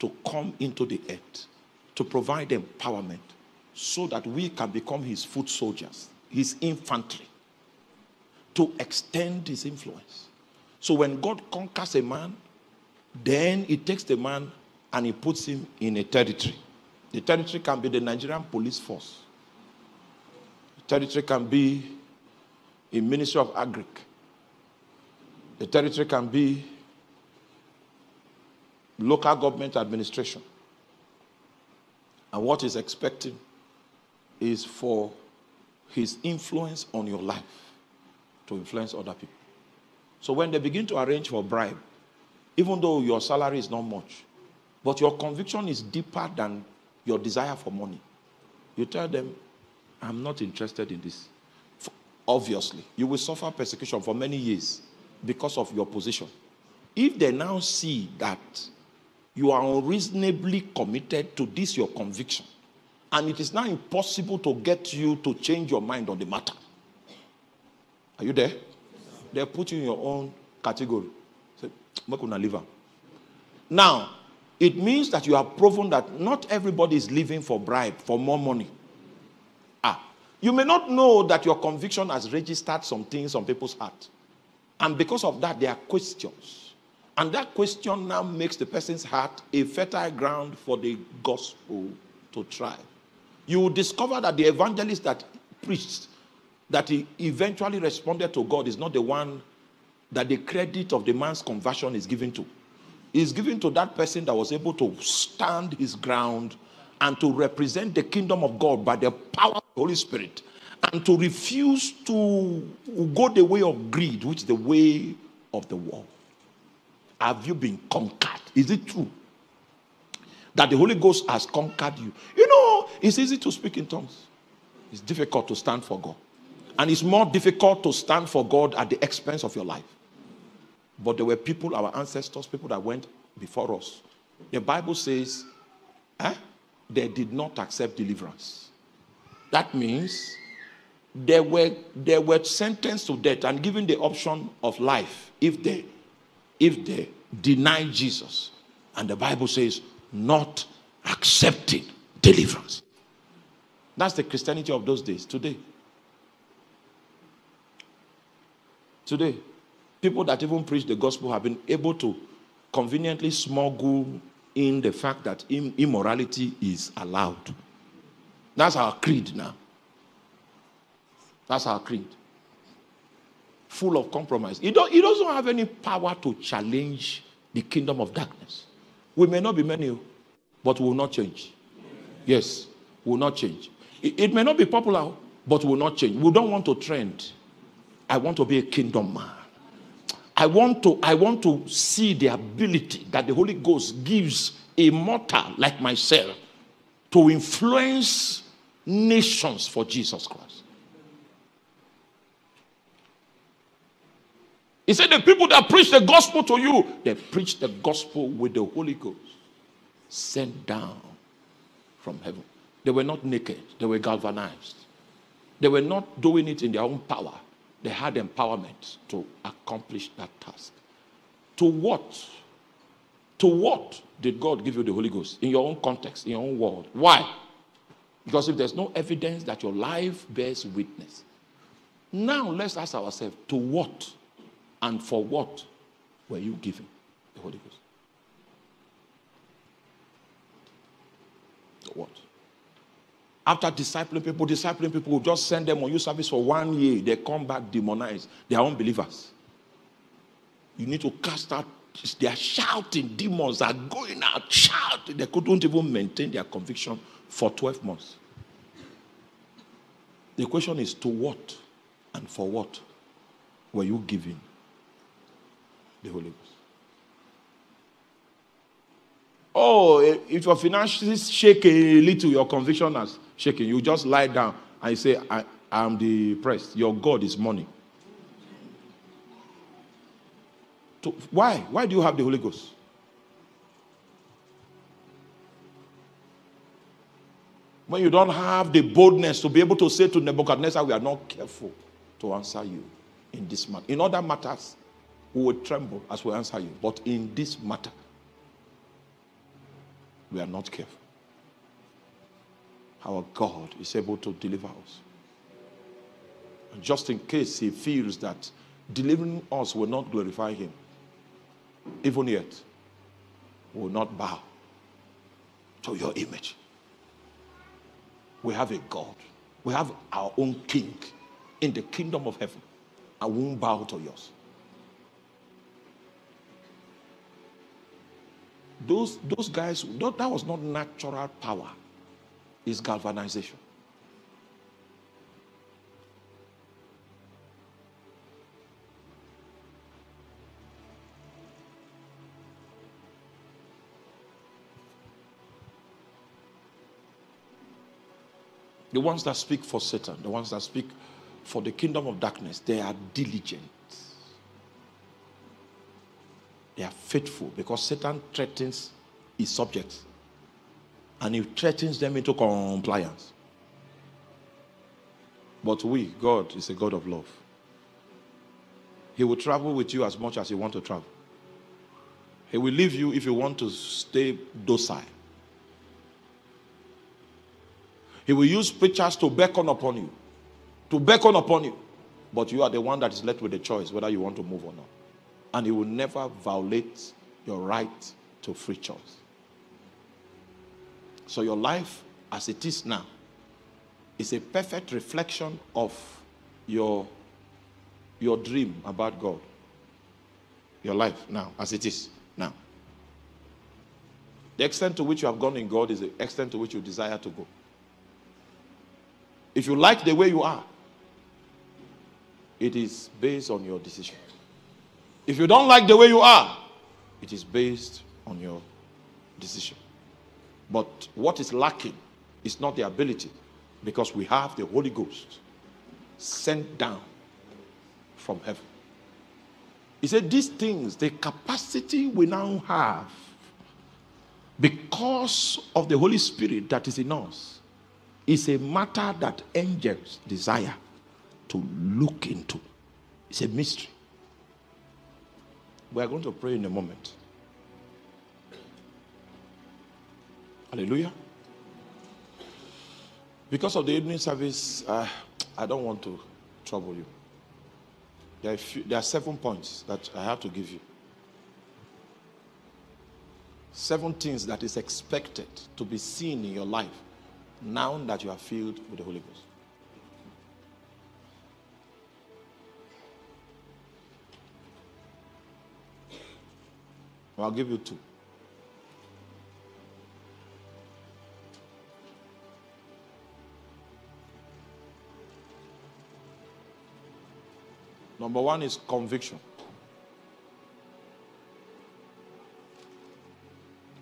A: to come into the earth to provide empowerment so that we can become his foot soldiers, his infantry, to extend his influence. So when God conquers a man, then he takes the man and he puts him in a territory. The territory can be the Nigerian police force. The territory can be a ministry of agric. The territory can be local government administration. And what is expected is for his influence on your life to influence other people. So when they begin to arrange for bribe, even though your salary is not much, but your conviction is deeper than your desire for money, you tell them, I'm not interested in this. Obviously, you will suffer persecution for many years because of your position. If they now see that you are unreasonably committed to this your conviction and it is now impossible to get you to change your mind on the matter are you there they put you in your own category say live now it means that you have proven that not everybody is living for bribe for more money ah you may not know that your conviction has registered some things on people's heart and because of that there are questions and that question now makes the person's heart a fertile ground for the gospel to thrive. You will discover that the evangelist that preached, that he eventually responded to God, is not the one that the credit of the man's conversion is given to. It's given to that person that was able to stand his ground and to represent the kingdom of God by the power of the Holy Spirit and to refuse to go the way of greed, which is the way of the world have you been conquered? Is it true that the Holy Ghost has conquered you? You know, it's easy to speak in tongues, it's difficult to stand for God. And it's more difficult to stand for God at the expense of your life. But there were people, our ancestors, people that went before us. The Bible says, eh, they did not accept deliverance. That means they were, they were sentenced to death and given the option of life if they if they deny Jesus. And the Bible says, not accepting deliverance. That's the Christianity of those days today. Today, people that even preach the gospel have been able to conveniently smuggle in the fact that immorality is allowed. That's our creed now. That's our creed full of compromise. He, don't, he doesn't have any power to challenge the kingdom of darkness. We may not be many, but we will not change. Yes, we will not change. It, it may not be popular, but we will not change. We don't want to trend. I want to be a kingdom man. I want to, I want to see the ability that the Holy Ghost gives a mortal like myself to influence nations for Jesus Christ. He said, The people that preach the gospel to you, they preach the gospel with the Holy Ghost sent down from heaven. They were not naked, they were galvanized. They were not doing it in their own power, they had empowerment to accomplish that task. To what? To what did God give you the Holy Ghost? In your own context, in your own world. Why? Because if there's no evidence that your life bears witness, now let's ask ourselves to what and for what were you given the Holy Ghost? For what? After discipling people, discipling people, just send them on youth service for one year. They come back demonized. They are unbelievers. You need to cast out. They are shouting. Demons are going out, shouting. They couldn't even maintain their conviction for 12 months. The question is to what and for what were you given the Holy Ghost. Oh, if your finances shake a little, your conviction is shaking. You just lie down and say, I, am depressed. Your God is money. So why? Why do you have the Holy Ghost? When you don't have the boldness to be able to say to Nebuchadnezzar, We are not careful to answer you in this matter. In other matters, we will tremble as we answer you. But in this matter, we are not careful. Our God is able to deliver us. And just in case He feels that delivering us will not glorify Him, even yet, will not bow to your image. We have a God, we have our own King in the kingdom of heaven. I won't bow to yours. Those, those guys, that, that was not natural power, it's galvanization. The ones that speak for Satan, the ones that speak for the kingdom of darkness, they are diligent. They are faithful because Satan threatens his subjects and he threatens them into compliance. But we, God, is a God of love. He will travel with you as much as you want to travel. He will leave you if you want to stay docile. He will use pictures to beckon upon you, to beckon upon you. But you are the one that is left with the choice whether you want to move or not and it will never violate your right to free choice. So, your life as it is now is a perfect reflection of your, your dream about God. Your life now, as it is now. The extent to which you have gone in God is the extent to which you desire to go. If you like the way you are, it is based on your decisions. If you don't like the way you are, it is based on your decision. But what is lacking is not the ability, because we have the Holy Ghost sent down from heaven. He said, These things, the capacity we now have because of the Holy Spirit that is in us, is a matter that angels desire to look into. It's a mystery. We are going to pray in a moment. Hallelujah. Because of the evening service, uh, I don't want to trouble you. There are, few, there are seven points that I have to give you. Seven things that is expected to be seen in your life now that you are filled with the Holy Ghost. I'll give you two. Number one is conviction.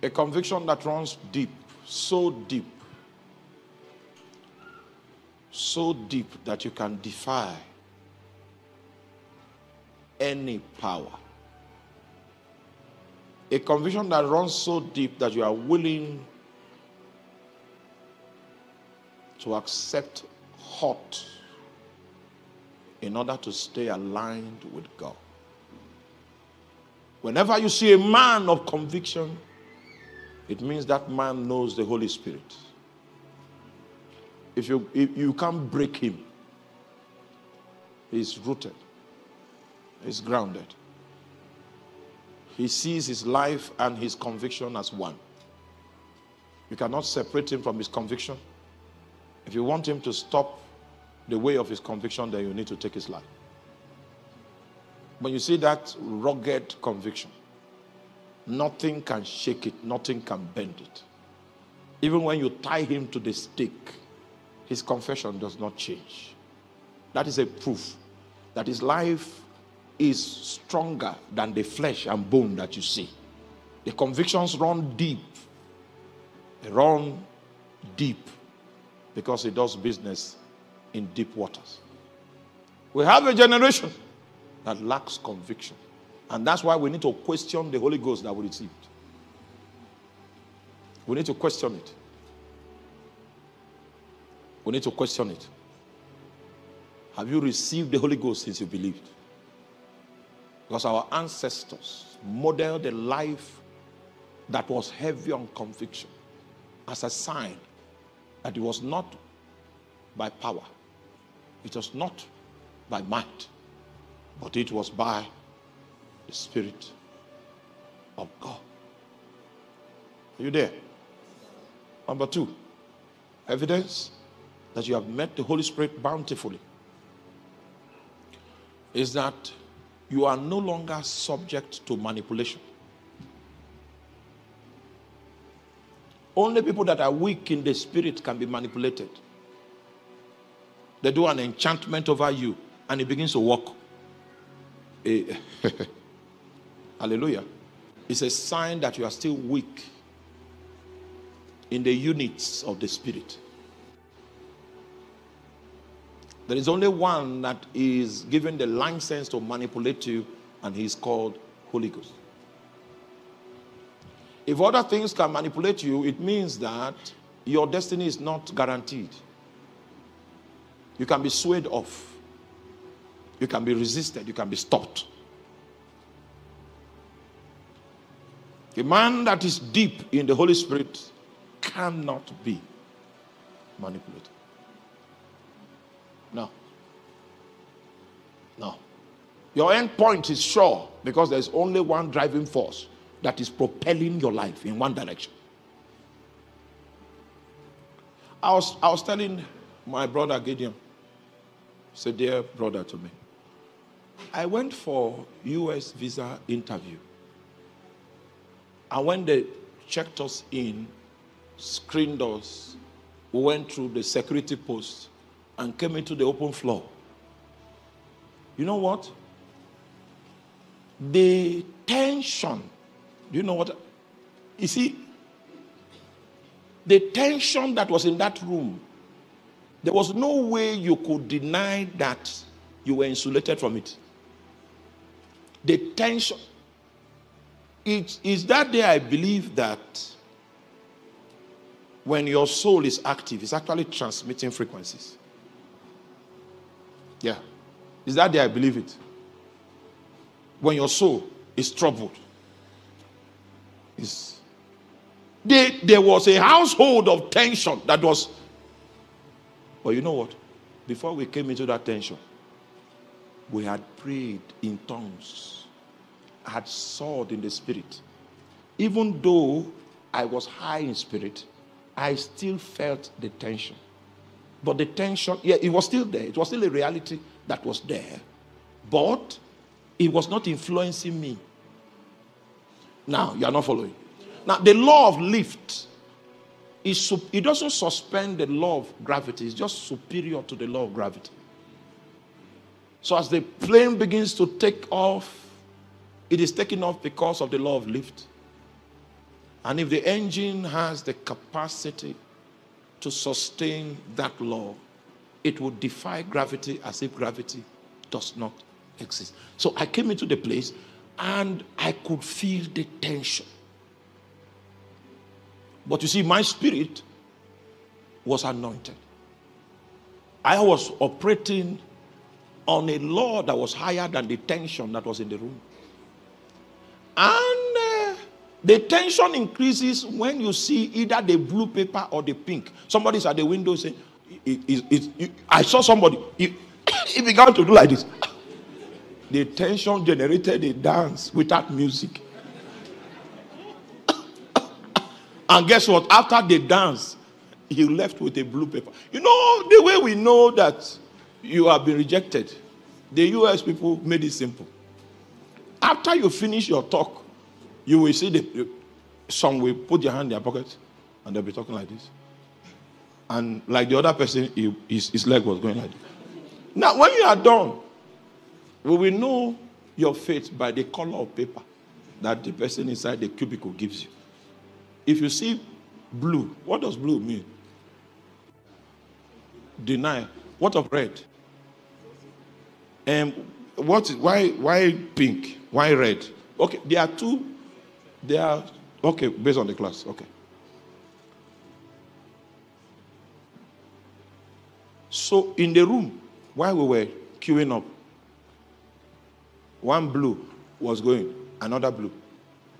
A: A conviction that runs deep, so deep, so deep that you can defy any power. A conviction that runs so deep that you are willing to accept hurt in order to stay aligned with God. Whenever you see a man of conviction, it means that man knows the Holy Spirit. If you, if you can't break him, he's rooted, he's grounded. He sees his life and his conviction as one. You cannot separate him from his conviction. If you want him to stop the way of his conviction, then you need to take his life. When you see that rugged conviction, nothing can shake it, nothing can bend it. Even when you tie him to the stake, his confession does not change. That is a proof that his life is stronger than the flesh and bone that you see. The convictions run deep. They run deep because it does business in deep waters. We have a generation that lacks conviction. And that's why we need to question the Holy Ghost that we received. We need to question it. We need to question it. Have you received the Holy Ghost since you believed? Because our ancestors modeled a life that was heavy on conviction as a sign that it was not by power, it was not by might, but it was by the Spirit of God. Are you there? Number two, evidence that you have met the Holy Spirit bountifully is that you are no longer subject to manipulation. Only people that are weak in the spirit can be manipulated. They do an enchantment over you and it begins to work. Eh, hallelujah. It's a sign that you are still weak in the units of the spirit. There is only one that is given the license to manipulate you, and he's called Holy Ghost. If other things can manipulate you, it means that your destiny is not guaranteed. You can be swayed off, you can be resisted, you can be stopped. A man that is deep in the Holy Spirit cannot be manipulated. No. Your end point is sure because there's only one driving force that is propelling your life in one direction. I was, I was telling my brother Gideon, he's a dear brother to me. I went for US visa interview. And when they checked us in, screened us, we went through the security post and came into the open floor. You know what? The tension. Do you know what? You see, the tension that was in that room, there was no way you could deny that you were insulated from it. The tension. It is that day I believe that when your soul is active, it's actually transmitting frequencies. Yeah. Is that there? I believe it. When your soul is troubled, is There, there was a household of tension that was. But you know what? Before we came into that tension, we had prayed in tongues, had soared in the spirit. Even though I was high in spirit, I still felt the tension. But the tension, yeah, it was still there. It was still a reality that was there, but it was not influencing me. Now, you are not following. Now, the law of lift, is it doesn't suspend the law of gravity, it's just superior to the law of gravity. So, as the plane begins to take off, it is taking off because of the law of lift. And if the engine has the capacity to sustain that law, it would defy gravity as if gravity does not exist. So I came into the place and I could feel the tension. But you see, my spirit was anointed. I was operating on a law that was higher than the tension that was in the room. And uh, the tension increases when you see either the blue paper or the pink. Somebody's at the window saying, it, it, it, I saw somebody. He, he began to do like this. The tension generated a dance without music. and guess what? After the dance, he left with a blue paper. You know, the way we know that you have been rejected, the US people made it simple. After you finish your talk, you will see the, some will put their hand in their pocket and they'll be talking like this. And like the other person, he, his, his leg was going like this. Now, when you are done, we will know your faith by the color of paper that the person inside the cubicle gives you. If you see blue, what does blue mean? Deny. What of red? And um, what is why why pink? Why red? Okay, there are two. There are okay based on the class. Okay, So in the room, while we were queuing up, one blue was going, another blue.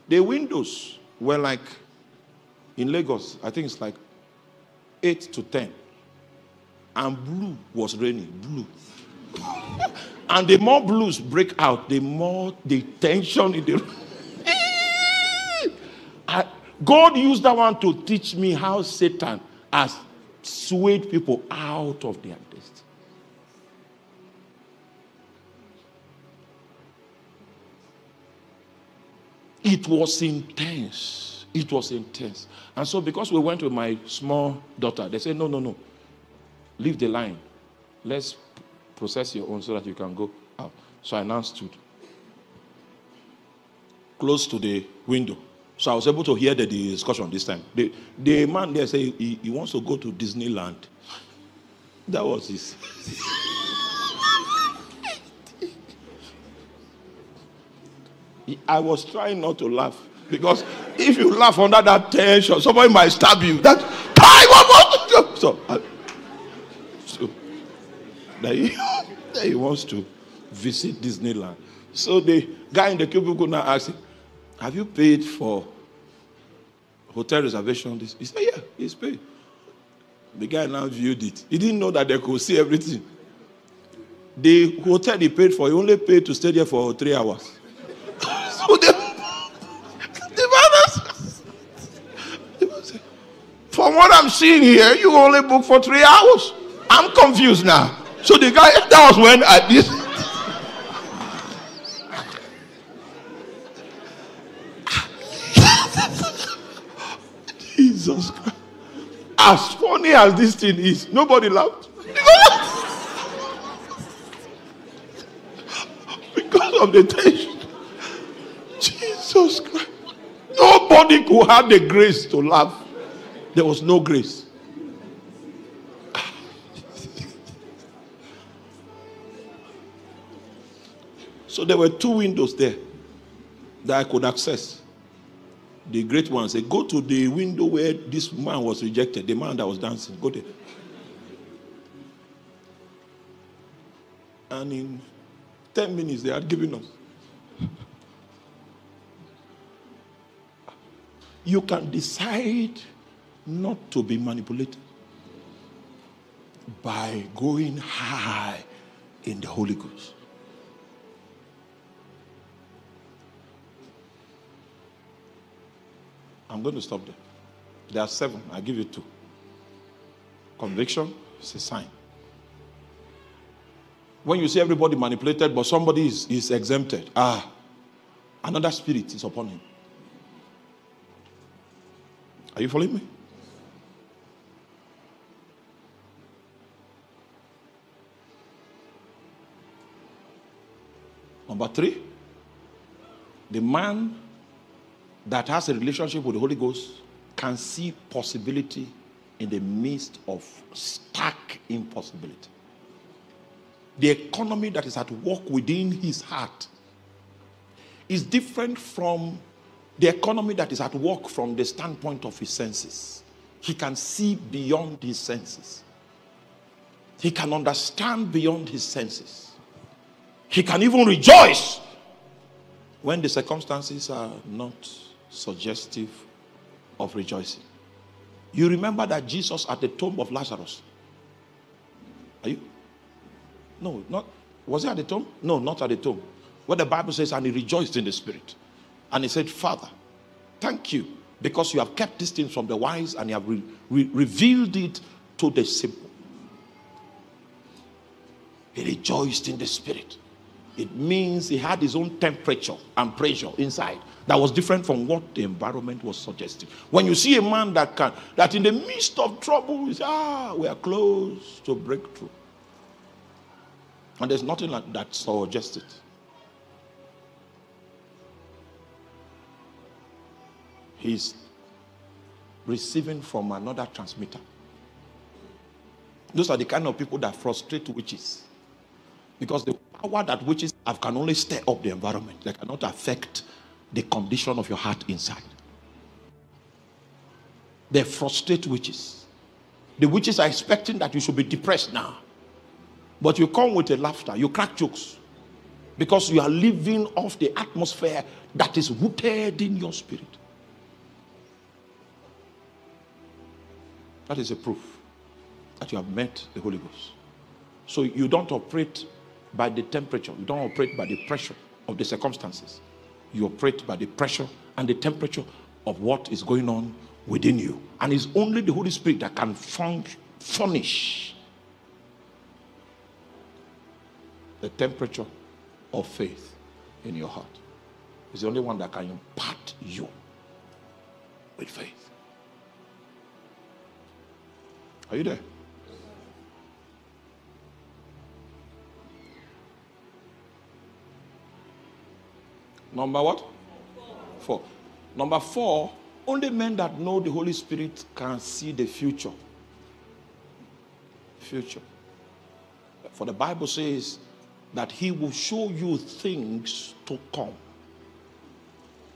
A: The windows were like in Lagos, I think it's like eight to ten. And blue was raining, blue. and the more blues break out, the more the tension in the room. I, God used that one to teach me how Satan has swayed people out of their destiny. It was intense. It was intense. And so, because we went with my small daughter, they said, No, no, no. Leave the line. Let's process your own so that you can go out. So I now stood close to the window. So I was able to hear the discussion this time. The, the man there said he, he wants to go to Disneyland. That was his. I was trying not to laugh because if you laugh under that tension, somebody might stab you. That time of so, I, so that he, that he wants to visit Disneyland. So the guy in the cubicle now asked him, have you paid for hotel reservation? This he said, Yeah, he's paid. The guy now viewed it. He didn't know that they could see everything. The hotel he paid for, he only paid to stay there for three hours. so they, the man said, From what I'm seeing here, you only book for three hours. I'm confused now. So the guy, that was when I did. As funny as this thing is, nobody laughed. because of the tension. Jesus Christ. Nobody could have the grace to laugh. There was no grace. so there were two windows there that I could access the great one said, Go to the window where this man was rejected, the man that was dancing. Go there. And in 10 minutes, they had given up. You can decide not to be manipulated by going high in the Holy Ghost. I'm going to stop there. There are seven. I give you two. Conviction is a sign. When you see everybody manipulated, but somebody is, is exempted, ah, another spirit is upon him. Are you following me? Number three, the man that has a relationship with the Holy Ghost can see possibility in the midst of stark impossibility. The economy that is at work within his heart is different from the economy that is at work from the standpoint of his senses. He can see beyond his senses. He can understand beyond his senses. He can even rejoice when the circumstances are not suggestive of rejoicing. You remember that Jesus at the tomb of Lazarus. Are you? No, not. Was he at the tomb? No, not at the tomb. What the Bible says, and he rejoiced in the spirit. And he said, Father, thank you because you have kept these things from the wise and you have re- re- revealed it to the simple. He rejoiced in the spirit. It means he had his own temperature and pressure inside that was different from what the environment was suggesting. When you see a man that can, that in the midst of trouble ah, we are close to breakthrough. And there's nothing like that suggests it. He's receiving from another transmitter. Those are the kind of people that frustrate witches. Because the power that witches have can only stir up the environment, they cannot affect the condition of your heart inside. They frustrate witches. The witches are expecting that you should be depressed now. But you come with a laughter, you crack jokes. Because you are living off the atmosphere that is rooted in your spirit. That is a proof that you have met the Holy Ghost. So you don't operate by the temperature, you don't operate by the pressure of the circumstances you operate by the pressure and the temperature of what is going on within you. And it's only the Holy Spirit that can fun- furnish the temperature of faith in your heart. It's the only one that can impart you with faith. Are you there? Number what? Four. Number four, only men that know the Holy Spirit can see the future. Future. For the Bible says that He will show you things to come.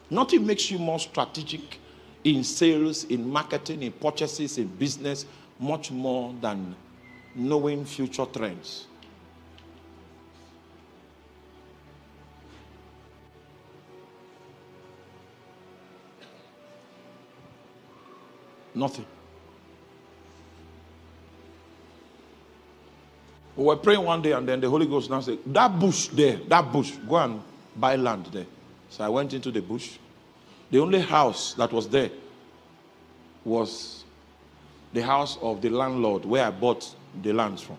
A: Nothing makes you more strategic in sales, in marketing, in purchases, in business, much more than knowing future trends. Nothing. We were praying one day, and then the Holy Ghost now said, That bush there, that bush, go and buy land there. So I went into the bush. The only house that was there was the house of the landlord where I bought the lands from.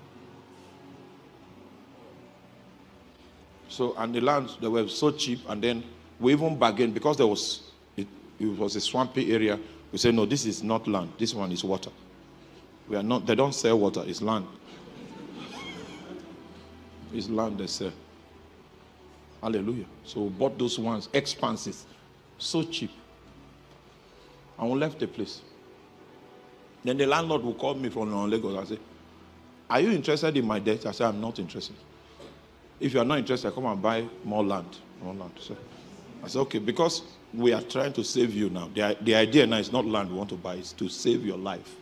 A: So, and the lands, they were so cheap, and then we even bargained because there was, it, it was a swampy area. We say, no, this is not land. This one is water. We are not, they don't sell water, it's land. it's land they sell. Hallelujah. So we bought those ones, expanses, so cheap. And we left the place. Then the landlord will call me from Lagos and say, Are you interested in my debt? I say, I'm not interested. If you are not interested, come and buy more land. More land. So I say, okay, because we are trying to save you now. The, the idea now is not land we want to buy, it's to save your life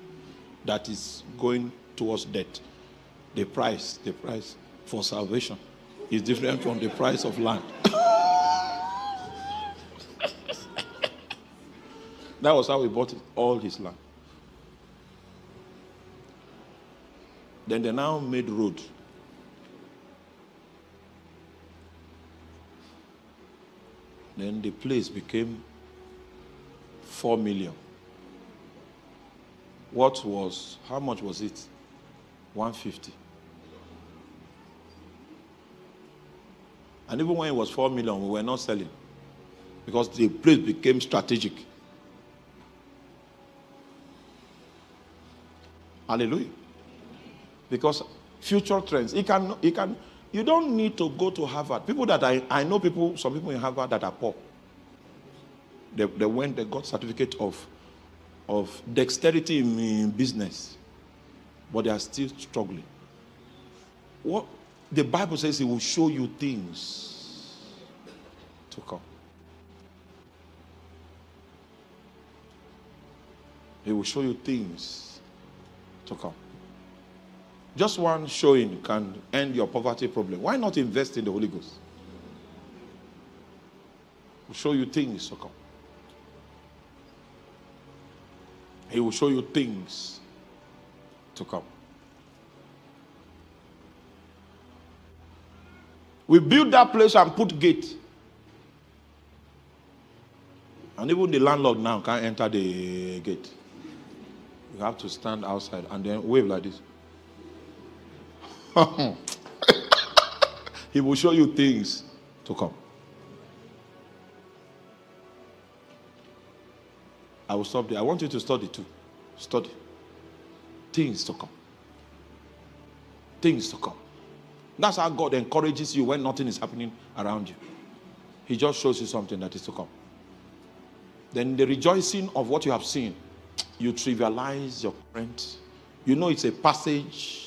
A: that is going towards death. The price, the price for salvation is different from the price of land. that was how he bought it, all his land. Then they now made road Then the place became 4 million. What was, how much was it? 150. And even when it was 4 million, we were not selling because the place became strategic. Hallelujah. Because future trends, it can, it can, you don't need to go to Harvard. People that I, I know people, some people in Harvard that are poor. They, they went, they got certificate of, of dexterity in, in business, but they are still struggling. What the Bible says it will show you things to come. It will show you things to come. Just one showing can end your poverty problem. Why not invest in the Holy Ghost? We'll show you things to come. He will show you things to come. We build that place and put gate. And even the landlord now can't enter the gate. You have to stand outside and then wave like this. he will show you things to come. I will stop there. I want you to study too. Study. Things to come. Things to come. That's how God encourages you when nothing is happening around you. He just shows you something that is to come. Then the rejoicing of what you have seen, you trivialize your current. You know it's a passage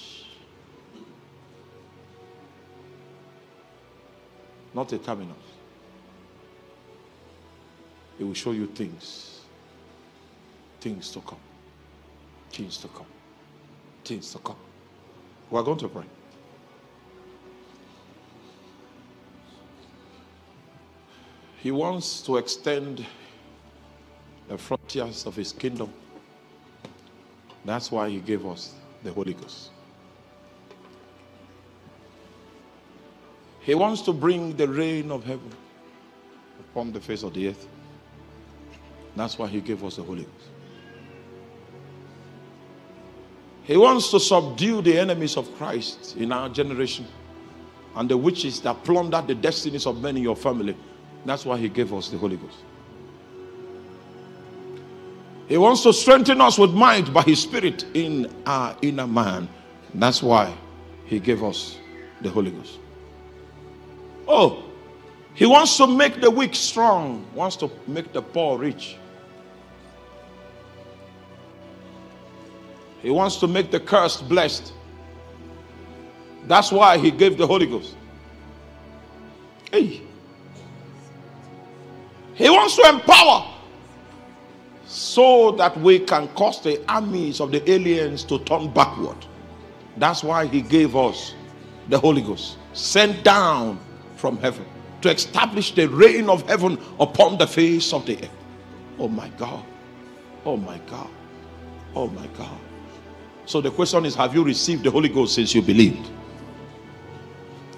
A: not a terminal. It will show you things, things to come, things to come, things to come. We are going to pray. He wants to extend the frontiers of his kingdom. That's why he gave us the Holy Ghost. He wants to bring the rain of heaven upon the face of the earth. That's why He gave us the Holy Ghost. He wants to subdue the enemies of Christ in our generation and the witches that plunder the destinies of men in your family. That's why He gave us the Holy Ghost. He wants to strengthen us with might by His Spirit in our inner man. That's why He gave us the Holy Ghost. Oh, he wants to make the weak strong, wants to make the poor rich. He wants to make the cursed blessed. That's why he gave the Holy Ghost. Hey. He wants to empower so that we can cause the armies of the aliens to turn backward. That's why he gave us the Holy Ghost, sent down from heaven to establish the reign of heaven upon the face of the earth. Oh my God. Oh my God. Oh my God. So the question is Have you received the Holy Ghost since you believed?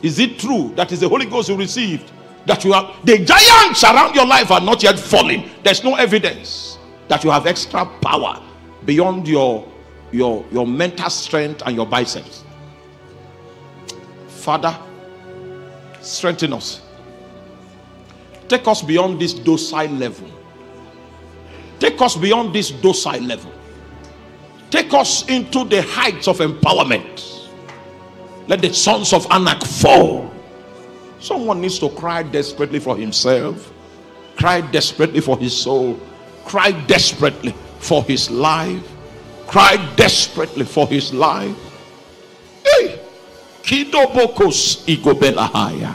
A: Is it true that is the Holy Ghost you received? That you have the giants around your life are not yet falling. There's no evidence that you have extra power beyond your your your mental strength and your biceps. Father, Strengthen us. Take us beyond this docile level. Take us beyond this docile level. Take us into the heights of empowerment. Let the sons of Anak fall. Someone needs to cry desperately for himself, cry desperately for his soul, cry desperately for his life, cry desperately for his life. Hey! Kidobokos igobelahaya.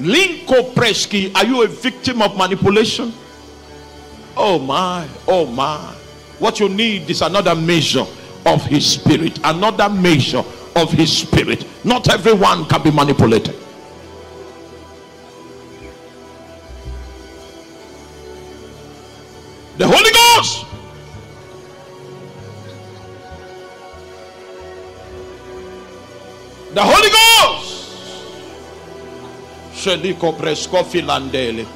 A: Linko Preski, are you a victim of manipulation? Oh my, oh my. What you need is another measure of his spirit, another measure of his spirit. Not everyone can be manipulated. The Holy Ghost. the Holy Ghost. Sheliko presko filandele.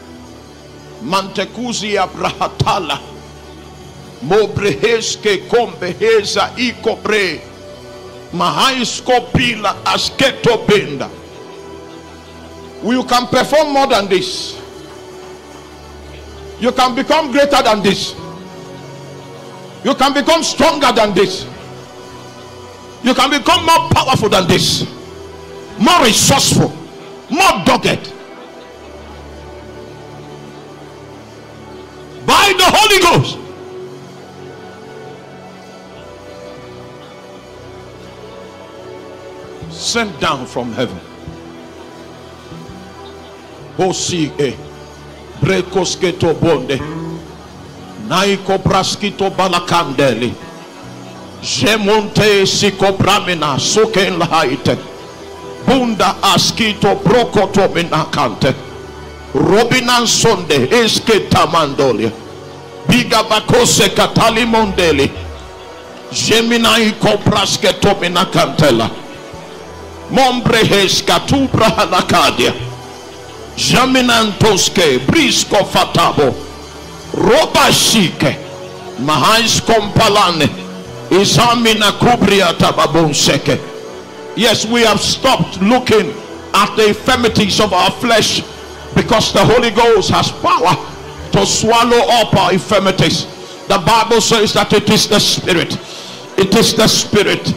A: Mantekuzi abrahatala. Mobreheske kombeheza ikobre. Mahaiskopila asketo benda. You can perform more than this. You can become greater than this. You can become stronger than this. you can become more powerful than this, more resourceful, more dogged. By the Holy Ghost. Sent down from heaven. bonde. Naiko braskito balakandeli. Zemonte sikopramina suken laite. Bunda askito brokoto minakante. Robinan sonde eske tamandolia. Biga bakose katali mondeli. Zemina ikopraske tomina kantela. Mombre heska tubra halakadia. Jaminantoske fatabo. Roba shike. Mahais kompalane. Yes, we have stopped looking at the infirmities of our flesh because the Holy Ghost has power to swallow up our infirmities. The Bible says that it is the Spirit, it is the Spirit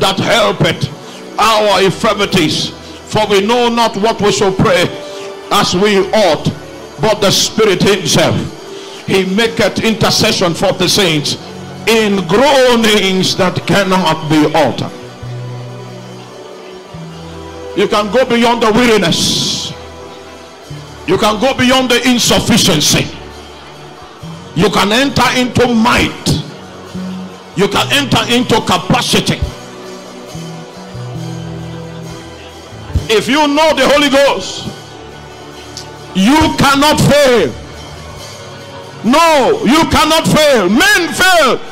A: that helpeth our infirmities. For we know not what we shall pray as we ought, but the Spirit Himself. He maketh intercession for the saints in groanings that cannot be altered. You can go beyond the weariness. You can go beyond the insufficiency. You can enter into might. You can enter into capacity. If you know the Holy Ghost, you cannot fail. No, you cannot fail. Men fail,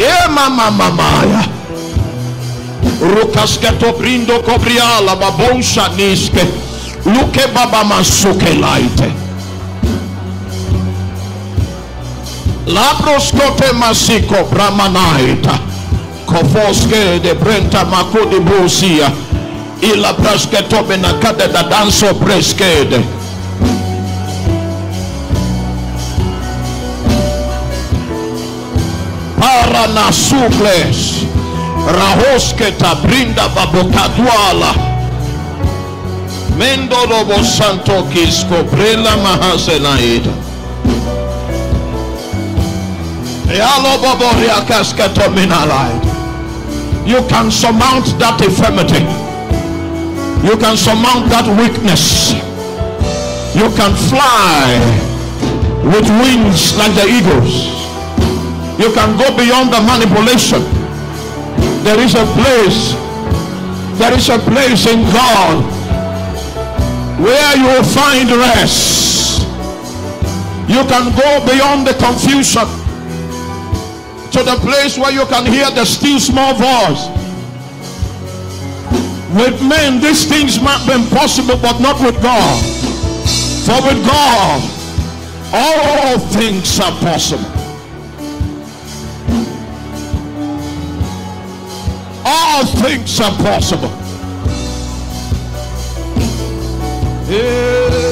A: Eh, mamma Emamamamaya. Eh. Rukaske brindo kobriala babonsa niske. Luke baba che laite. Labroskote masiko bramanaita. Kofoske de brenta mako de brusia. Ila braske tobe nakade da danso preskede. para na suples rahosketa brinda vabokadwala mendorobo santo kiskobrela mahazelaida you can surmount that infirmity you can surmount that weakness you can fly with wings like the eagles you can go beyond the manipulation. There is a place. There is a place in God where you will find rest. You can go beyond the confusion to the place where you can hear the still small voice. With men, these things might be impossible, but not with God. For with God, all things are possible. all things are possible. Yeah.